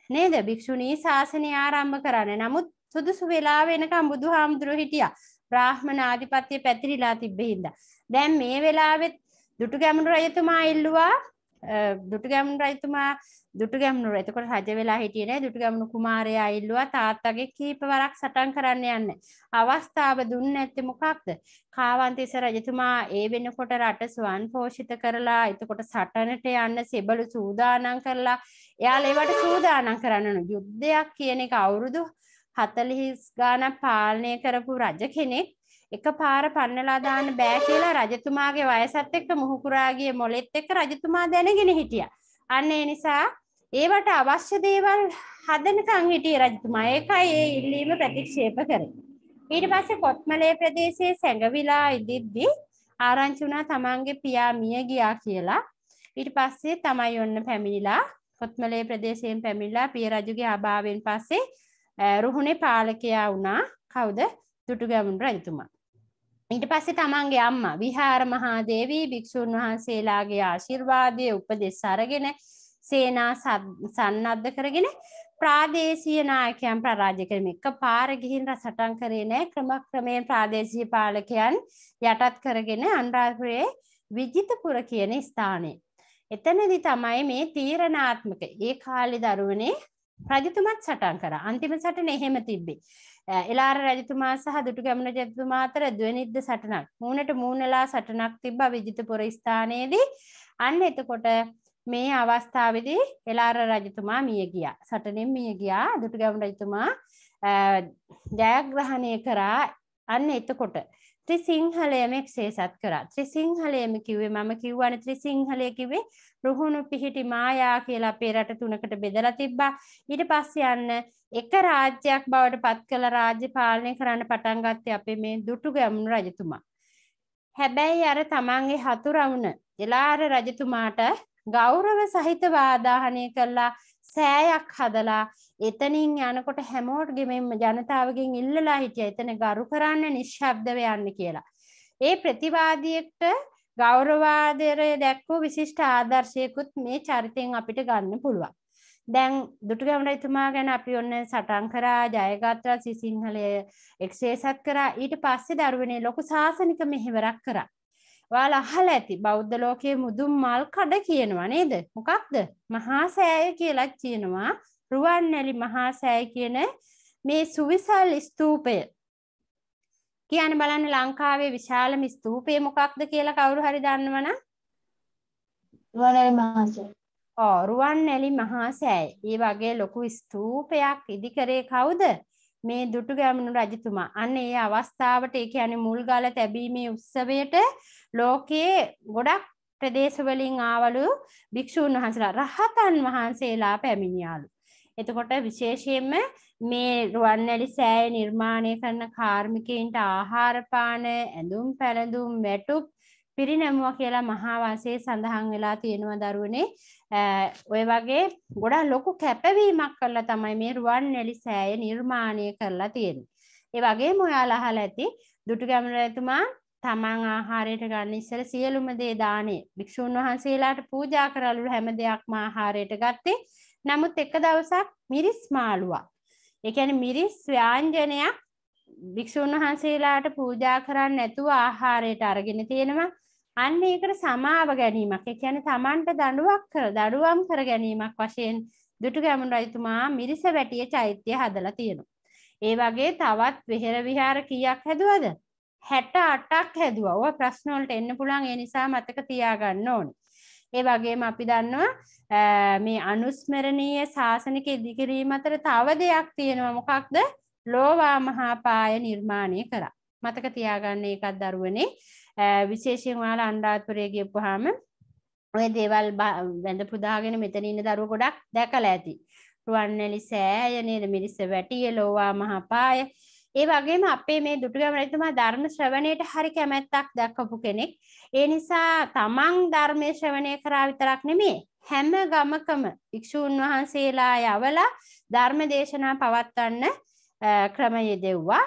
නේද භික්ෂුණී ශාසනය ආරම්භ කරන්න. නමුත් සුදුසු වෙලා වෙනකම් බුදුහාමුදුරුවෝ හිටියා. බ්‍රාහ්මණ ආධිපත්‍ය පැතිරිලා තිබ්බ හින්දා. දැන් මේ වෙලාවෙත් දුටුගැමුණු රජතුමා ඉල්ලුවා දුටුගැමුණු රජතුමා දුටුගැමුණු එතකොට රජ වෙලා හිටියේ නෑ දුටුගැමුණු කුමාරයා ඉල්ලුවා තාත්තගේ කීප වරක් සටන් කරන්න යන්න. අවස්ථාව දුන්නේ නැත්තේ මොකක්ද? කාවන්තිස්ස රජතුමා ඒ වෙනකොට රට ස්වන් පෝෂිත කරලා එතකොට සටනට යන්න සෙබළු සූදානම් කරලා එයාලා ඒවට සූදානම් කරන්න යුද්ධයක් කියන එක අවුරුදු 40 ගානක් පාලනය කරපු රජ කෙනෙක් එක පාර පන්නලා දාන්න බෑ කියලා රජතුමාගේ වයසත් එක්ක මුහුකුරාගේ මොලෙත් එක්ක රජතුමා දැනගෙන හිටියා. අන්න ඒ නිසා ඒවට අවශ්‍ය දේවල් හදනකම් හිටියේ රජතුමා. ඒකයි ඒ ඉල්ලීම ප්‍රතික්ෂේප කරේ. ඊට පස්සේ කොත්මලේ ප්‍රදේශයේ සැඟවිලා ඉදිද්දි ආරංචි වුණා තමන්ගේ පියා මිය ගියා කියලා. ඊට පස්සේ තමයි ඔන්න පැමිණිලා කොත්මලේ ප්‍රදේශයෙන් පැමිණිලා පිය රජුගේ අභාවයෙන් පස්සේ රුහුණේ පාලකයා වුණා. කවුද? දුටුගැමුණු රජතුමා. ඊට පස්සේ තමන්ගේ අම්මා විහාර මහා දේවී භික්ෂුන් වහන්සේලාගේ ආශිර්වාදය උපදෙස් අරගෙන සේනා සන්නද්ධ කරගෙන ප්‍රාදේශීය නායකයන් පරාජය කරමින් එක පාර ගිහින් සටන් කරේ නැහැ ක්‍රමක්‍රමයෙන් ප්‍රාදේශීය පාලකයන් යටත් කරගෙන අනුරාධපුරයේ විජිතපුර කියන ස්ථානයේ. එතනදි තමයි මේ තීරණාත්මක ඒ කාලේ දරුවනේ රජතුමත් සටන් කරා. අන්තිම සටන එහෙම තිබ්බේ. එලාර රජතුමා සහ දුටුගැමුණු රජතුමා අතර ද්වනිද්ද සටනක්. මූණට මූණලා සටනක් තිබ්බා විජිතපුර ස්ථානයේදී. අන්න එතකොට මේ අවස්ථාවේදී එලාර රජතුමා මිය ගියා. සටනෙන් මිය ගියා. දුටුගැමුණු රජතුමා ජයග්‍රහණය කරා. අන්න එතකොට ත්‍රිසිංහලයම එක්සේසත් කරා. ත්‍රිසිංහලයම කිව්වේ මම කිව්වනේ ත්‍රිසිංහලය කිව්වේ රුහුණු පිහිටි මායා කියලා අපේ රට තුනකට බෙදලා තිබ්බා. ඊට පස්සේ යන්න එක රාජ්‍යයක් බවට පත් කළ රාජ්‍ය පාලනය කරන්න පටන් ගත්තේ අපේ මේ දුටු ගැමුණු රජතුමා. හැබැයි අර තමන්ගේ හතුරවුන එලාර රජතුමාට ගෞරව සහිත වාදාහනය කළා සෑයක් හදලා එතනින් යනකොට හැමෝටගෙම ජනතාවගෙන් ඉල්ලලා හිටිය එතන ගරු කරන්න නිශ්ශබ්දව යන්න කියලා. ඒ ප්‍රතිවාදියෙක්ට ගෞරවාදරය දැක්වූ විශිෂ්ට ආදර්ශයකුත් මේ චරිතයෙන් අපිට ගන්න පුළුවන්. දැන් දුටුගැමුණු රජතුමා ගැන අපි ඔන්න සටන් කරා ජයගත්තා සිසිංහලය එක්සේසත් කරා ඊට පස්සේ දරුවනේ ලොකු සාසනික මෙහෙවරක් කරා. ඔයාලා අහලා ඇති බෞද්ධ ලෝකයේ මුදුන් මල් කඩ කියනවා නේද? මොකක්ද? මහා සෑය කියලා කියනවා. රුවන්වැලි මහා සෑය කියන මේ සුවිසල් ස්තූපය කියන්න බලන්න ලංකාවේ විශාලම ස්තූපය මොකක්ද කියලා කවුරු හරි දන්නවනම් රුවන්වැලි මහා සෑය. ඔව් රුවන්වැලි මහා සෑය. ඒ වගේ ලොකු ස්තූපයක් ඉදිකරේ කවුද? මේ දුටුගැමුණු රජතුමා. අන්න ඒ අවස්ථාවට ඒ කියන්නේ මුල්ගල තැබීමේ උත්සවයට ලෝකයේ ගොඩක් ප්‍රදේශවලින් ආවලු භික්ෂූන් වහන්සේලා රහතන් වහන්සේලා පැමිණියාලු. එතකොට විශේෂයෙන්ම මේ රුවන්වැලි සෑය නිර්මාණය කරන කාර්මිකයින්ට ආහාරපාන ඇඳුම් පැළඳුම් වැටුප් පිරිනැමුවා කියලා මහාවාසයේ සඳහන් වෙලා තියෙනවා දරුවනේ ඔය වගේ ගොඩක් ලොකු කැපවීමක් කරලා තමයි මේ රුවන්වැලි සෑය නිර්මාණය කරලා තියෙන්නේ. ඒ වගේම ඔයාලා අහලා ඇති දුටුගැමුණු රජතුමා තමන් ආහාරයට ගන්න ඉස්සර සියලුම දේ දානේ භික්ෂුන් වහන්සේලාට පූජා කරලු හැම දෙයක්ම ආහාරයට ගත්තේ නමුත් එක දවසක් මිරිස් මාළුවක්. ඒ කියන්නේ මිරිස් ව්‍යාංජනයක් භික්ෂුන් වහන්සේලාට පූජා කරන්න නැතුව ආහාරයට අරගෙන තියෙනවා. අන්න ඒකට සමාව ගැනීමක්. ඒ කියන්නේ Tamanට දඬුවම් කර දඬුවම් කර ගැනීමක් වශයෙන් දුටුගැමුණු රජතුමා මිරිස වැටිය චෛත්‍ය හදලා තියෙනවා. ඒ වගේ තවත් විහෙර විහාර කීයක් හැදුවද? 68ක් හැදුවා. ඔය ප්‍රශ්න වලට එන්න පුළුවන් ඒ නිසා මතක තියාගන්න ඕනේ. ඒ වගේම අපි දන්නවා මේ අනුස්මරණීය ශාසනික ඉදිකිරීම අතර තව දෙයක් තියෙනවා. මොකක්ද? ලෝවා මහාපාය නිර්මාණය කරා. මතක තියාගන්න ඒකත් දරුවනේ. විශේෂයෙන් ඔයාලා අනුරාධපුරයේ ගියපුවාම ඔය දේවල් වැඳ පුදාගෙන මෙතන ඉන්න දරුවෝ ගොඩක් දැකලා ඇති. රුවන්වැලි සෑය නේද මිරිස වැටිය ලෝවා මහාපාය ඒ වගේම අපේ මේ දුටුගැම රජතුමා ධර්ම ශ්‍රවණයට හරි කැමැත්තක් දක්වපු කෙනෙක්. ඒ නිසා තමන් ධර්මයේ ශ්‍රවණය කරා විතරක් නෙමෙයි හැම ගමකම භික්ෂූන් වහන්සේලා යවලා ධර්ම දේශනා පවත්වන්න ක්‍රම යෙදෙව්වා.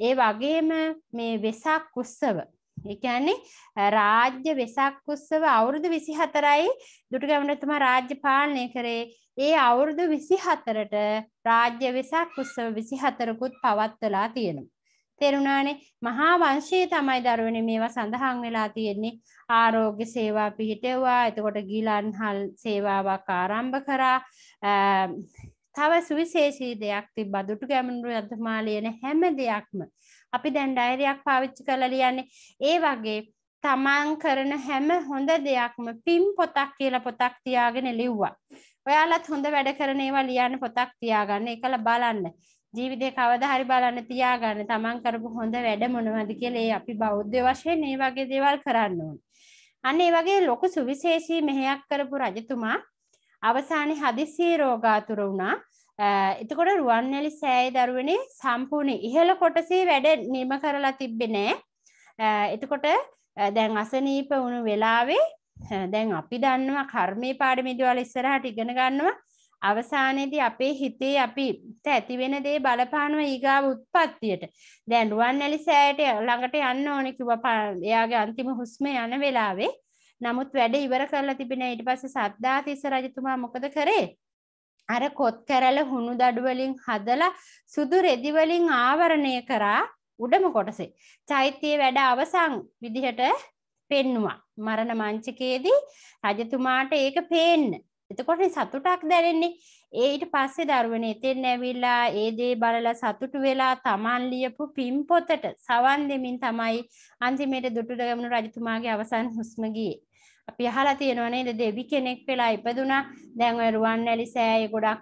ඒ වගේම මේ වෙසක් උත්සව ඒ කියන්නේ රාජ්‍ය වෙසක් උත්සව අවුරුදු 24යි දුටුගැමුණු රජතුමා රාජ්‍ය පාලනය කරේ ඒ අවුරුදු 24ට රාජ්‍ය වෙසක් උත්සව 24කුත් පවත්වලා තියෙනවා. තෙරුණානේ මහා වංශයේ තමයි දරුවනේ මේවා සඳහන් වෙලා තියෙන්නේ. ආරෝග්‍ය සේවා පිහිටෙව්වා. එතකොට ගිලන්හල් සේවාවක් ආරම්භ කරා. තව සුවිශේෂී දෙයක් තිබ්බා. දුටු ගැමුණු රජතුමා ලියන හැම දෙයක්ම අපි දැන් ඩයරියක් පාවිච්චි කරලා ලියන්නේ. ඒ වගේ තමන් කරන හැම හොඳ දෙයක්ම පින් පොතක් කියලා පොතක් තියාගෙන ලිව්වා. ඔයාලත් හොඳ වැඩ කරන ඒවා ලියන්න පොතක් තියාගන්න ඒකල බලන්න. ජීවිතේ කවදා හරි බලන්න තියාගන්න තමන් කරපු හොඳ වැඩ මොනවද කියලා ඒ අපි බෞද්ධ වශයෙන් මේ වගේ දේවල් කරන්න ඕනේ. අන්න ඒ වගේ ලොකු සුවිශේෂී මෙහෙයක් කරපු රජතුමා අවසානයේ හදිස්සියේ රෝගාතුර වුණා. එතකොට රුවන්වැලි සෑයේ දරුවනේ සම්පූර්ණ ඉහළ කොටසේ වැඩ නිම කරලා තිබ්බේ නෑ. එතකොට දැන් අසනීප වුණු වෙලාවේ දැන් අපි දන්නවා කර්මයේ පාඩමේදී වල ඉස්සරහට ඉගෙන ගන්නවා අවසානයේදී අපේ හිතේ අපිට ඇති වෙන දේ බලපානවා ඊගාව උත්පත්තියට. දැන් රුවන්වැලි සෑයට ළඟට යන්න ඕනේ කිව්වා එයාගේ අන්තිම හුස්ම යන වෙලාවේ. නමුත් වැඩ ඉවර කරලා තිබෙන ඊට පස්සේ සද්දාතිස්ස රජතුමා මොකද කරේ? අර කොත් කැරල හුණු දඩු වලින් හදලා සුදු රෙදි වලින් ආවරණය කරා උඩම කොටසේ. චෛත්‍යයේ වැඩ අවසන් විදිහට පෙන්නවා. මරණ මංචකයේදී රජතුමාට ඒක පේන්න. එතකොට සතුටක් දැනෙන්නේ ඒ ඊට පස්සේ දරුවනේ එතෙන් ඇවිල්ලා ඒ දේ බලලා සතුටු වෙලා Taman ලියපු පින් පොතට සවන් දෙමින් තමයි අන්තිමේට දුටුද ගමන රජතුමාගේ අවසන් හුස්ම ගියේ. අපි අහලා තියෙනවා නේද දෙවි කෙනෙක් වෙලා ඉපදුනා. දැන් ඔය රුවන්වැලි සෑයේ ගොඩක්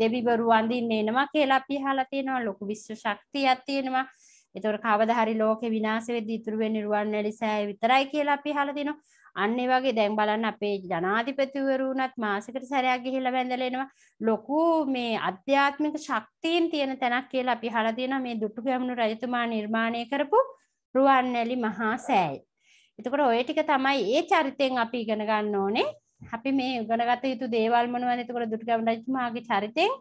දෙවිවරු වඳින්න එනවා කියලා අපි අහලා තියෙනවා. ලොකු විශ්ව ශක්තියක් තියෙනවා. ඒතකොට කවදා හරි ලෝකේ විනාශ වෙද්දී ඉතුරු වෙන්නේ රුවන්වැලි සෑය විතරයි කියලා අපි අහලා තිනවා. අන්න ඒ වගේ දැන් බලන්න අපේ ජනාධිපතිවරු උනත් මාසෙකට සැරයක් ගිහිල්ලා වැඳලා එනවා ලොකු මේ අධ්‍යාත්මික ශක්තියින් තියෙන තැනක් කියලා අපි අහලා තියෙනවා මේ දුටුගැමුණු රජතුමා නිර්මාණය කරපු රුවන්වැලි මහා සෑය. එතකොට ඔය ටික තමයි ඒ චරිතෙන් අපි ඉගෙන ගන්න ඕනේ. අපි මේ ඉගෙනගත යුතු දේවල් මොනවද? එතකොට දුටුගැමුණු රජතුමාගේ චරිතෙන්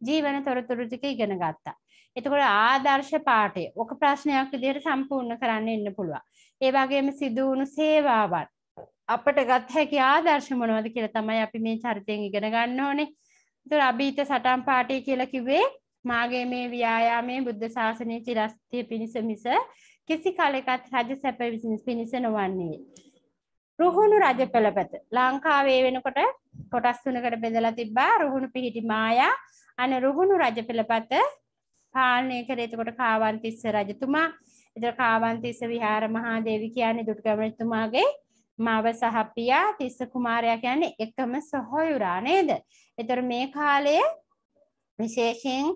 ජීවන තොරතුරු ටික ඉගෙන ගත්තා. එතකොට ආදර්ශ පාඨය ඔක ප්‍රශ්නයක් විදිහට සම්පූර්ණ කරන්න ඉන්න පුළුවන්. ඒ වගේම සිදු වුණු සේවාවන් අපට ගත් හැකි ආදර්ශ මොනවද කියලා තමයි අපි මේ චරිතයෙන් ඉගෙන ගන්න ඕනේ. ඒතර අභීත සටන් පාඨය කියලා කිව්වේ මාගේ මේ ව්‍යායාමයේ බුද්ධ ශාසනයේ චිරස්තිය පිණිස මිස කිසි කලෙකත් රජ සැප පිණිස නොවන්නේ. රුහුණු රජ පෙළපත ලංකාවේ වෙනකොට කොටස් තුනකට බෙදලා තිබ්බා රුහුණු පිහිටි මායා අන රුහුණු රජ පෙළපත පාලනය කරේ එතකොට කාවන්තිස්ස රජතුමා එතකොට කාවන්තිස්ස විහාර මහා දේවි කියන්නේ දුටුගැමුණුතුමාගේ මව සහ පියා තිස්ස කුමාරයා කියන්නේ එකම සොහොයුරා නේද? ඒතර මේ කාලයේ විශේෂයෙන්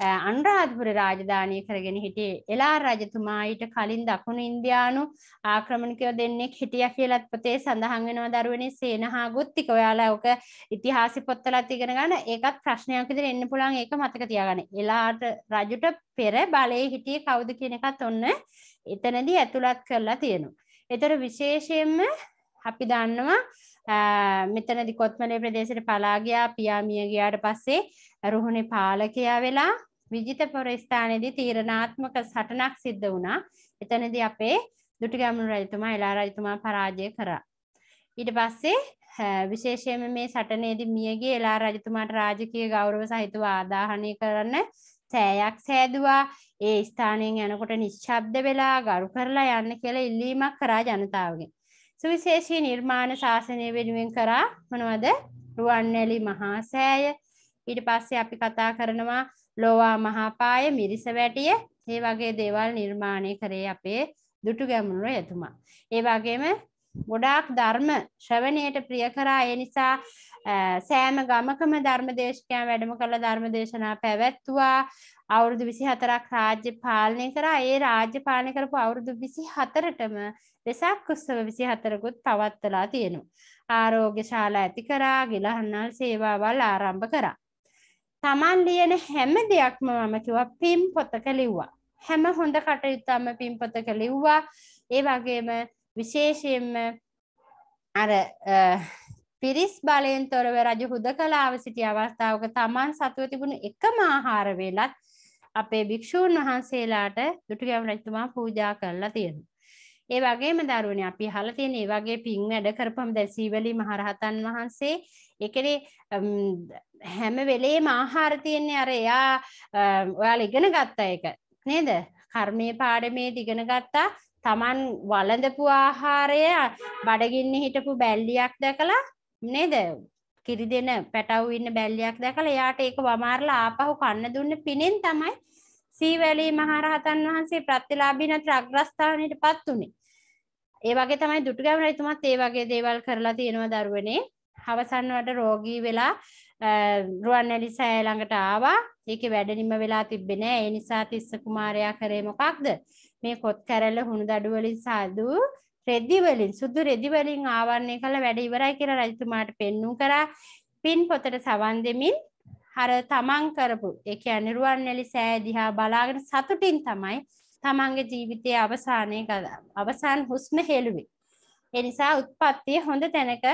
අනුරාධපුර රාජධානිය කරගෙන හිටියේ. එලාර රජතුමා ඊට කලින් දකුණු ඉන්දියානු ආක්‍රමණිකයෝ දෙන්නෙක් හිටියා කියලාත් පොතේ සඳහන් වෙනවා. දරුවනේ සේනහා ගුත්තික. ඔයාලා ඔක ඉතිහාසෙ පොත්වලත් ඉගෙන ගන්න. ඒකත් ප්‍රශ්නයක් විදිහට එන්න පුළුවන්. ඒක මතක තියාගන්න. එලාට රජුට පෙර බලයේ හිටියේ කවුද කියන එකත් ඔන්න එතනදී ඇතුළත් කරලා තියෙනවා. ඒතර විශේෂයෙන්ම අපි දන්නවා මෙතනදි කොත්මලේ ප්‍රදේශයට පලා ගියා පියා මිය ගියාට පස්සේ රුහුණේ පාලකයා වෙලා විජිතපුර ස්ථානයේදී තීරණාත්මක සටනක් සිද්ධ වුණා. එතනදී අපේ දුටුගැමුණු රජතුමා එලා රජතුමා පරාජය කරා. ඊට පස්සේ විශේෂයෙන්ම මේ සටනේදී මියගිය එලා රජතුමාට රාජකීය ගෞරව සහිතව ආදාහනය කරන්න සෑයක් සෑදුවා. ඒ ස්ථානයෙන් යනකොට නිශ්ශබ්ද වෙලා ගරු කරලා යන්න කියලා ඉල්ලීමක් කරා ජනතාවගෙන්. සුවිශේෂී නිර්මාණ ශාසනය වෙනුවෙන් කරා මොනවද? රුවන්වැලි මහා සෑය. ඊට පස්සේ අපි කතා කරනවා ලෝවා මහාපාය මිරිස වැටිය ඒ වගේ දේවල් නිර්මාණය කරේ අපේ දුටු ගැමුණු එතුමා. ඒ වගේම ගොඩාක් ධර්ම ශ්‍රවණයට ප්‍රිය කරා ඒ නිසා සෑම ගමකම ධර්මදේශකයන් වැඩම කළ ධර්ම දේශනා පැවැත්තුවා අවුරුදු විසි හතරක් රාජ්‍ය පාලනය කරා ඒ රාජ්‍ය පාලනය කරපු අවුරුදු විසි හතරටම වෙසක් උත්සව විසි හතරකුත් පවත්වලා තියෙනවා. ආරෝග්‍ය ශාලා ඇති කරා ගිලහන්නල් සේවාවල් ආරම්භ කරා. තමන් ලියන හැම දෙයක්ම මම කිව්වා පින් පොතක ලිව්වා. හැම හොඳ කටයුත්තම පින් පොතක ලිව්වා. ඒ වගේම විශේෂයෙන්ම අර පිරිස් බලයෙන් තොරව රජ හුදකලාව සිටි අවස්ථාවක තමන් සතුව තිබුණු එකම ආහාර වේලත් අපේ භික්ෂූන් වහන්සේලාට දුටුගැමුණු රජතුමා පූජා කරලා තියෙනවා. ඒ වගේම දරුවනේ අපි අහලා තියෙන ඒ වගේ පින් වැඩ කරපම් දැන් සීවලී මහරහතන් වහන්සේ. ඒකනේ හැම වෙලේම ආහාර තියෙන්නේ අර එයා ඔයාලා ඉගෙන ගත්ත එක නේද? කර්මයේ පාඩමේ දිගෙන ගත්තා. තමන් වළඳපු ආහාරය බඩගින්න හිටපු බැල්ලියක් දැකලා නේද? කිරි දෙන පැටව් ඉන්න බැල්ලියක් දැකලා එයාට ඒක වමාරලා ආපහු කන්න දුන්න පිනෙන් තමයි සීවැලී මහරහතන් වහන්සේ ප්‍රතිලාභී නැත්නම් අග්‍රස්ථානයටපත් උනේ. ඒ වගේ තමයි දුටුගැමුණු රජතුමාත් ඒ වගේ දේවල් කරලා තියෙනවා දරුවනේ. අවසන් වට රෝගී වෙලා රුවන්වැලි සෑය ළඟට ආවා. ඒකේ වැඩනිම වෙලා තිබ්බේ නෑ. ඒ නිසා තිස්ස කුමාරයා කරේ මොකක්ද? මේ කොත් කැරැල්ල හුණු දඩු වලින් සාදු රෙදි වලින් සුදු රෙදි වලින් ආවරණය කළ වැඩ ඉවරයි කියලා රජතුමාට පෙන්눔 කරා. පින් පොතට සවන් දෙමින් අර තමන් කරපු ඒ කියන්නේ රුවන්වැලි සෑය දිහා බලාගෙන සතුටින් තමයි තමන්ගේ ජීවිතයේ අවසානයේ අවසාන හුස්ම හෙළුවේ. ඒ නිසා උත්පත්තිය හොඳ තැනක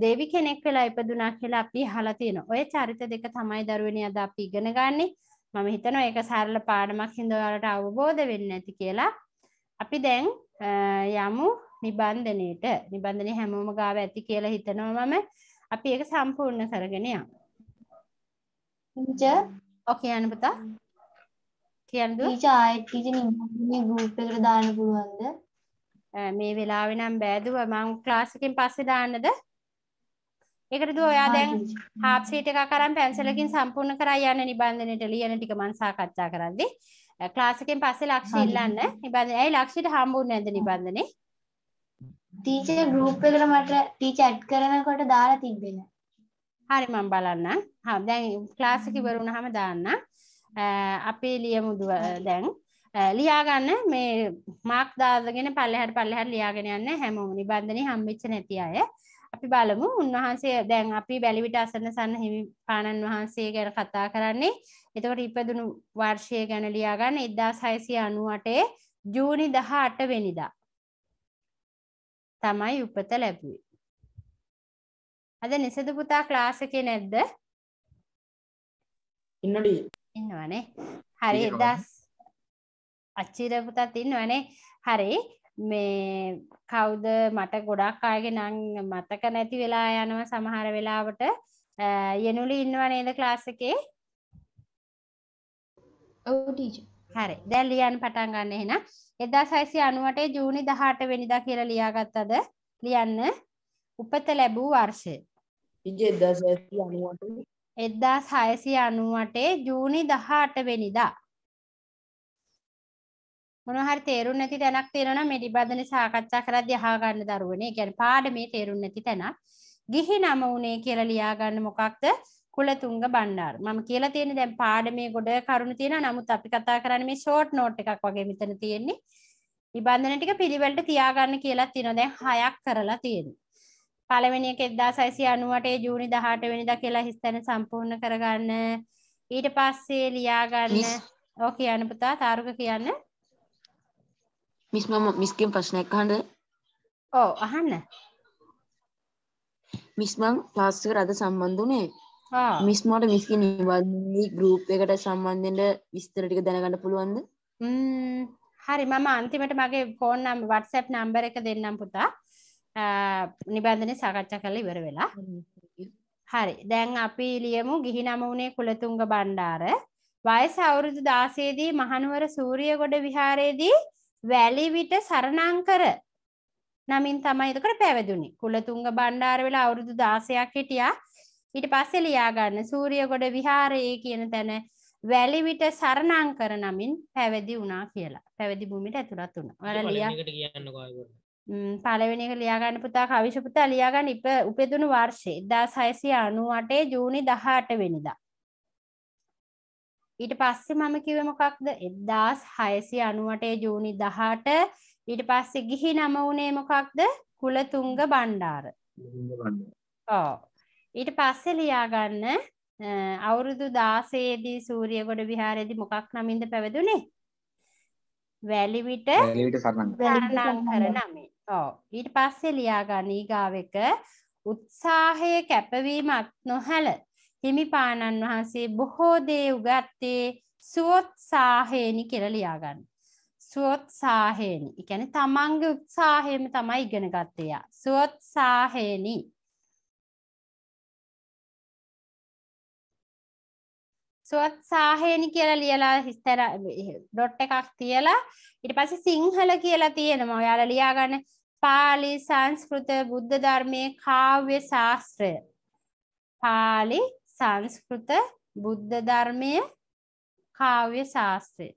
දෙවි කෙනෙක් වෙලා ඉපදුනා කියලා අපි අහලා තියෙනවා. ඔය චරිත දෙක තමයි දරුවනේ අද අපි ඉගෙන ගන්නෙ. මම හිතනවා ඒක සරල පාඩමක් හින්දා ඔයාලට අවබෝධ වෙන්නේ නැති කියලා. අපි දැන් යමු නිබන්ධනයේට. නිබන්ධනේ හැමෝම ගාව ඇති කියලා හිතනවා මම. අපි ඒක සම්පූර්ණ කරගෙන යමු. ටීචර් ඔව් කියන්න පුතා. කියන්න දුව. ටීචර් ආයෙත් ටීචර් නිබන්ධනේ ගෲප් එකට දාන්න පුළුවන්ද? මේ වෙලාවේ නම් බෑදුව මම ක්ලාස් එකෙන් පස්සේ දාන්නද? ඒකට දුව ඔයා දැන් හාෆ් සීට් එකක් අරන් පැන්සලකින් සම්පූර්ණ කරා යන්න නිබන්ධනෙට ලියන ටික මම සාකච්ඡා කරද්දි ක්ලාස් එකෙන් පස්සේ ලක්ෂ්‍ය ඉල්ලන්න. නිබන්ධන ඇයි ලක්ෂ්‍යට හම්බුන්නේ නැද්ද නිබන්ධනේ? ටීචර් ගෲප් එකට මට ටීචර් ඇඩ් කරනකොට දාලා තිබ්බේ නෑ. හරි මම බලන්න හා දැන් ක්ලාස් එක ඉවර වුණාම දාන්න අපි ලියමු දැන්. ලියා ගන්න මේ මාක් දාගෙන පල්ලෙහාට පල්ලෙහාට ලියාගෙන යන්න හැමෝම නිබන්ධනේ හම්බෙච්ච නැති අය. අපි බලමු. උන්වහන්සේ දැන් අපි බැලිවිට අසන්න සන්න හිමිපාණන් වහන්සේ ගැන කතා කරන්නේ. එතකොට ඉපදුණු වර්ෂය ගැන ලියා ගන්න 1698 ජූනි 18 වෙනිදා තමයි උපත ලැබුවේ. අද නිසද පුතා ක්ලාස් එකේ නැද්ද? ඉන්නඩි ඉන්නවනේ. හරි 1000 අච්චිර පුතත් ඉන්නවනේ. හරි මේ කවුද මට ගොඩක් අයගේ නම් මතක නැති වෙලා යනවා සමහර වෙලාවට. යනුලි ඉන්නව නේද ක්ලාස් එකේ? හරි දැන් ලියන්න පටන් ගන්න එහෙනම්. 1698 ජූනි 18 වෙනිදා කියලා ලියාගත්තද? ලියන්න. උපත ලැබූ වර්ෂය. ඉජේ 1698 1698 ජූනි 18 වෙනිදා මොනහරි තේරුම් නැති තැනක් තියෙනවා මේ නිබන්ධන සාකච්ඡා කරද්දී අහා ගන්න දරුවනේ. ඒ කියන්නේ පාඩමේ තේරුම් නැති තැනක්. ගිහි නම උනේ කියලා ලියා ගන්න මොකක්ද? කුලතුංග බණ්ඩාර. මම කියලා තියෙන්නේ දැන් පාඩමේ ගොඩ කරුණු තියෙනවා. නමුත් අපි කතා කරන්නේ මේ ෂෝට් නෝට් එකක් වගේ මෙතන තියෙන්නේ. නිබන්ධන ටික පිළිවෙලට තියාගන්න කියලා තියෙනවා. දැන් හයක් කරලා තියෙනවා. පළවෙනි එක 1698 ජූනි 18 වෙනිදා කියලා හිස්තැන සම්පූර්ණ කරගන්න. ඊට පස්සේ ලියා ගන්න. ඔව් කියන්න පුතා තාරුක කියන්න. මිස් මම මිස්ගෙන් ප්‍රශ්නයක් අහන්න ඔව් අහන්න. මිස් මං ක්ලාස් එකට අද සම්බන්ධ වුණේ. ආ මිස් මට මිස්ගේ නිබන්ධනයේ ගෲප් එකට සම්බන්ධ වෙන්න විස්තර ටික දැනගන්න පුළුවන්ද? හරි මම අන්තිමට මගේ ෆෝන් නම් WhatsApp නම්බර එක දෙන්නම් පුතා. නිබන්ධනය සාකච්ඡා කරලා ඉවර වෙලා. හරි. දැන් අපි ලියමු ගිහි නම උනේ කුලතුංග බණ්ඩාර. වයස අවුරුදු 16 දී මහනුවර සූරියගොඩ විහාරයේදී වැලිවිට සරණංකර නමින් තමයි එතකොට පැවිදුනේ. කුලතුංග බණ්ඩාර වෙලා අවුරුදු 16ක් හිටියා. ඊට පස්සේ ලියා ගන්න සූරියගොඩ විහාරයේ කියන තැන වැලිවිට සරණංකර නමින් පැවිදි වුණා කියලා. පැවිදි භූමියට ඇතුළත් වුණා. ඔයාලා ලියා පළවෙනි එක ලියා ගන්න පුතා කවිශ පුතා ලියා ගන්න ඉප උපෙදුණු වර්ෂය 1698 ජූනි 18 වෙනිදා. ඊට පස්සේ මම කිව්වේ මොකක්ද 1698 ජූනි 18 ඊට පස්සේ ගිහි නම උනේ මොකක්ද කුලතුංග බණ්ඩාර ඔව් ඊට පස්සේ ලියා ගන්න අ, අවුරුදු 16 දී සූරියගොඩ විහාරයේදී මොකක් නමින්ද පැවැදුනේ වැලිවිට සරණංකර නමින් ඔව් ඊට පස්සේ ලියා ගන්න ඊගාව එක උත්සාහය කැපවීමත් නොහැල හිමිපාණන් වහන්සේ බොහෝ දේ උගත්තේ සුවොත්සාහේනි කියලා ලියා ගන්න. සුවොත්සාහේනි. ඒ කියන්නේ තමන්ගේ උත්සාහයෙන්ම තමයි ඉගෙන ගත්තේ යා. සුවොත්සාහේනි. සුවත්සාහයනි කියලා ලියලා හිස්තැන ඩොට් එකක් තියලා ඊට පස්සේ සිංහල කියලා තියෙනවා ඔයාලා ලියාගන්න පාලි සංස්කෘත බුද්ධ ධර්මයේ කාව්‍ය ශාස්ත්‍රය. පාලි සංස්කෘත බුද්ධ ධර්මය කාව්‍ය ශාස්ත්‍රය.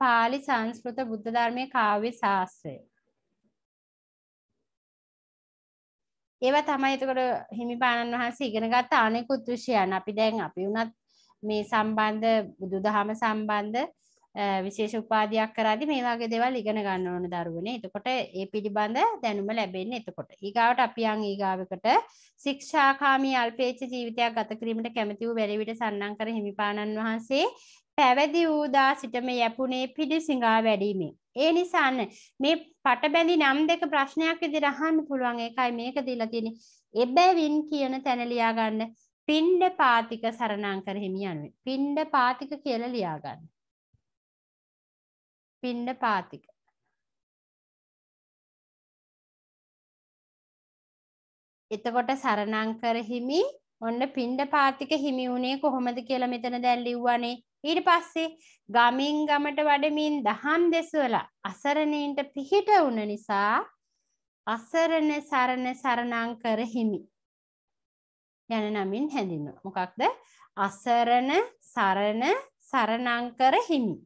පාලි සංස්කෘත බුද්ධ ධර්මයේ කාව්‍ය ශාස්ත්‍රය. ඒවා තමයි එතකොට හිමිපාණන් වහන්සේ ඉගෙන ගත්ත අනෙකුත් විෂයන්. අපි දැන් අපි වුණත් මේ සම්බන්ධ බුදුදහම සම්බන්ධ විශේෂ උපාධයක් කරාදි මේ වගේ දේවල් ඉගෙන ගන්න ඕන දරුවනේ. එතකොට ඒ පිළිබඳ දැනුම ලැබෙන්නේ එතකොට. ඊගාවට අපි යන් ඊගාවකට ශික්ෂාකාමී අල්පේච්ඡ ජීවිතයක් ගත කිරීමට කැමති වූ බැරි විට සන්නංකර හිමිපාණන් වහන්සේ පැවැදි වූ දා සිටම යැපුණේ පිළිසිඟා වැඩීමෙන්. ඒ නිසාන්න මේ පටබැඳි නම් දෙක ප්‍රශ්නයක් විදිහට අහන්න පුළුවන් ඒකයි මේක දීලා තියෙන්නේ. එබැවින් කියන තැන ලියා ගන්න පින්ඩ පාතික සරණංකර හිමි යනුවෙන්. පින්ඩ පාතික කියලා ලියා ගන්න. පින්ඩ පාතික. එතකොට සරණංකර හිමි ඔන්න පින්ඩ පාතික හිමි වුණේ කොහොමද කියලා මෙතන දැන් ලිව්වනේ. ඊට පස්සේ ගමින් ගමට වඩමින් දහම් දෙසවලා අසරණීන්ට පිහිට වුණ නිසා අසරණ සරණ සරණංකර හිමි යන නමින් හැඳින්වෙනවා. මොකක්ද? අසරණ සරණ සරණංකර හිමි.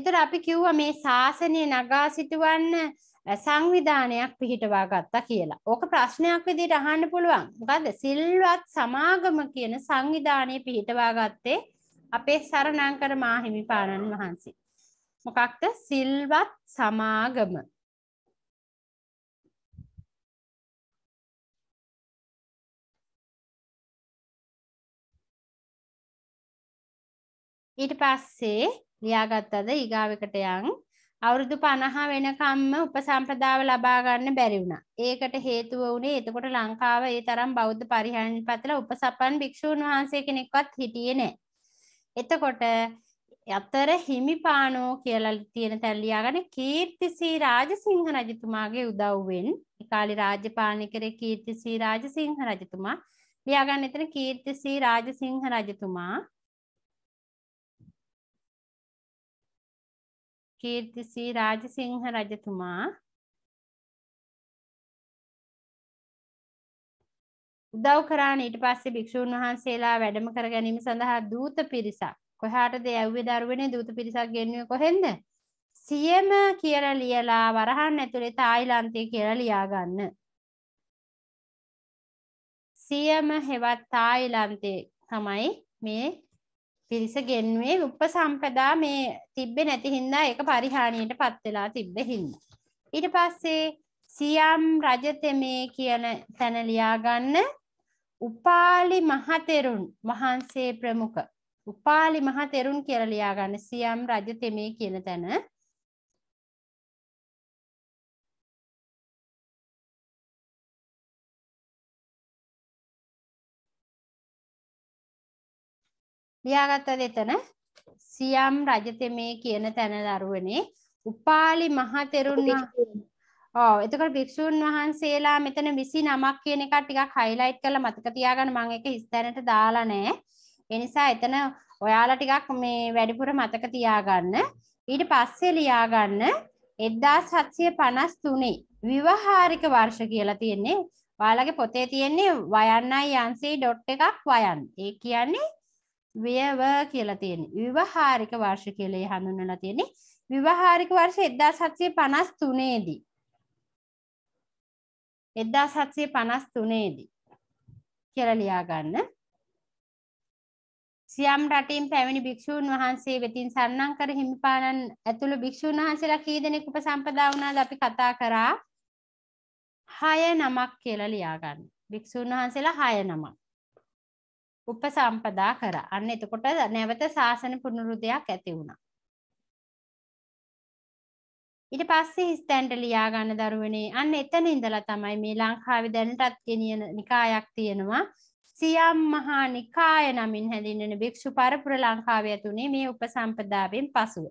එතකොට අපි කිව්වා මේ ශාසනය නගා සිටවන්න සංවිධානයක් පිහිටවා ගත්තා කියලා. ඕක ප්‍රශ්නයක් විදිහට අහන්න පුළුවන්. මොකද්ද? සිල්වත් සමාගම කියන සංවිධානය පිහිටවා ගත්තේ අපේ සරණංකර මාහිමිපාණන් වහන්සේ. මොකක්ද? සිල්වත් සමාගම. ඊට පස්සේ ලියාගත්තද ඊගාවකට යන් අවුරුදු 50 වෙනකම්ම උපසම්පදාව ලබා ගන්න බැරි වුණා. ඒකට හේතුව වුණේ එතකොට ලංකාව ඒ තරම් බෞද්ධ පරිහරණපතල උපසපන් භික්ෂූන් වහන්සේ කෙනෙක්වත් හිටියේ නැහැ. එතකොට අතර හිමිපානෝ කියලා තියෙන තැන් ලියාගන්න කීර්තිසී රාජසිංහ රජතුමාගේ උදව්වෙන් ඒ කාලේ රාජ්‍ය පාලනය කරේ කීර්තිසී රාජසිංහ රජතුමා ලියාගන්න එතන කීර්තිසී රාජසිංහ රජතුමා කීර්තිසී රාජසිංහ රජතුමා උදව් කරාන ඊට පස්සේ භික්ෂූන් වහන්සේලා වැඩම කර ගැනීම සඳහා දූත පිරිසක්. කොහාටද යව්වේ දරුවනේ? දූත පිරිසක් ගෙන්නුවේ කොහෙන්ද? සියම කියලා ලියලා වරහන් ඇතුලේ තායිලන්තය කියලා ලියාගන්න. සියම හෙවත් තායිලන්තේ තමයි මේ පිරිස ගෙන්වේ උපසම්පදා මේ තිබ්බේ නැති හින්දා ඒක පරිහානියට පත් වෙලා තිබ්බ හින්දා. ඊට පස්සේ සියම් රජතෙමේ කියන තැන ලියාගන්න උපාලි මහතෙරුන් වහන්සේ ප්‍රමුඛ උපාලි මහතෙරුන් කියලා ලියාගන්න සියම් රජතෙමේ කියන තැන ලියාගත්තද එතන සියම් රජතෙමේ කියන තැන දරුවනේ උපාලි මහතෙරුන් ඔව් එතකොට භික්ෂුන් වහන්සේලා මෙතන 29ක් කියන එක ටිකක් හයිලයිට් කරලා මතක තියාගන්න මම ඒක හිස්තැනට දාලා නැහැ. ඒ නිසා එතන ඔයාලා ටිකක් මේ වැඩිපුර මතක තියාගන්න. ඊට පස්සේ ලියාගන්න 1753 විවාහාරික වර්ෂ කියලා තියෙන්නේ. ඔයාලගේ පොතේ තියෙන්නේ වයන්නයි යන්සී ඩොට් එකක් වයන්. ඒ කියන්නේ ව්‍යව කියලා තියෙන්නේ. විවාහාරික වර්ෂ කියලා හඳුන්වලා තියෙන්නේ. විවාහාරික වර්ෂ 1753 දී. 1753 දී කියලා ලියා ගන්න. සියම් රටින් පැමිණි භික්ෂූන් වහන්සේ වෙතින් සන්නංකර හිමිපාණන් ඇතුළු භික්ෂූන් වහන්සේලා කී දෙනෙක් උපසම්පදා වුණාද අපි කතා කරා 6 නමක් කියලා ලියා ගන්න. භික්ෂූන් වහන්සේලා 6 නමක්. උපසම්පදා කරා. අන්න එතකොට නැවත ශාසන පුනරුදයක් ඇති වුණා. ඊට පස්සේ හිස්තැන්ට ලියා ගන්න දරුවනේ අන්න එතන ඉඳලා තමයි මේ ලංකාවේ දැනටත් ගෙනියන නිකායක් තියෙනවා සියම් මහා නිකාය නමින් හැඳින්වෙන භික්ෂු පරපුර ලංකාවේ ඇතුනේ මේ උපසම්පදාවෙන් පසුව.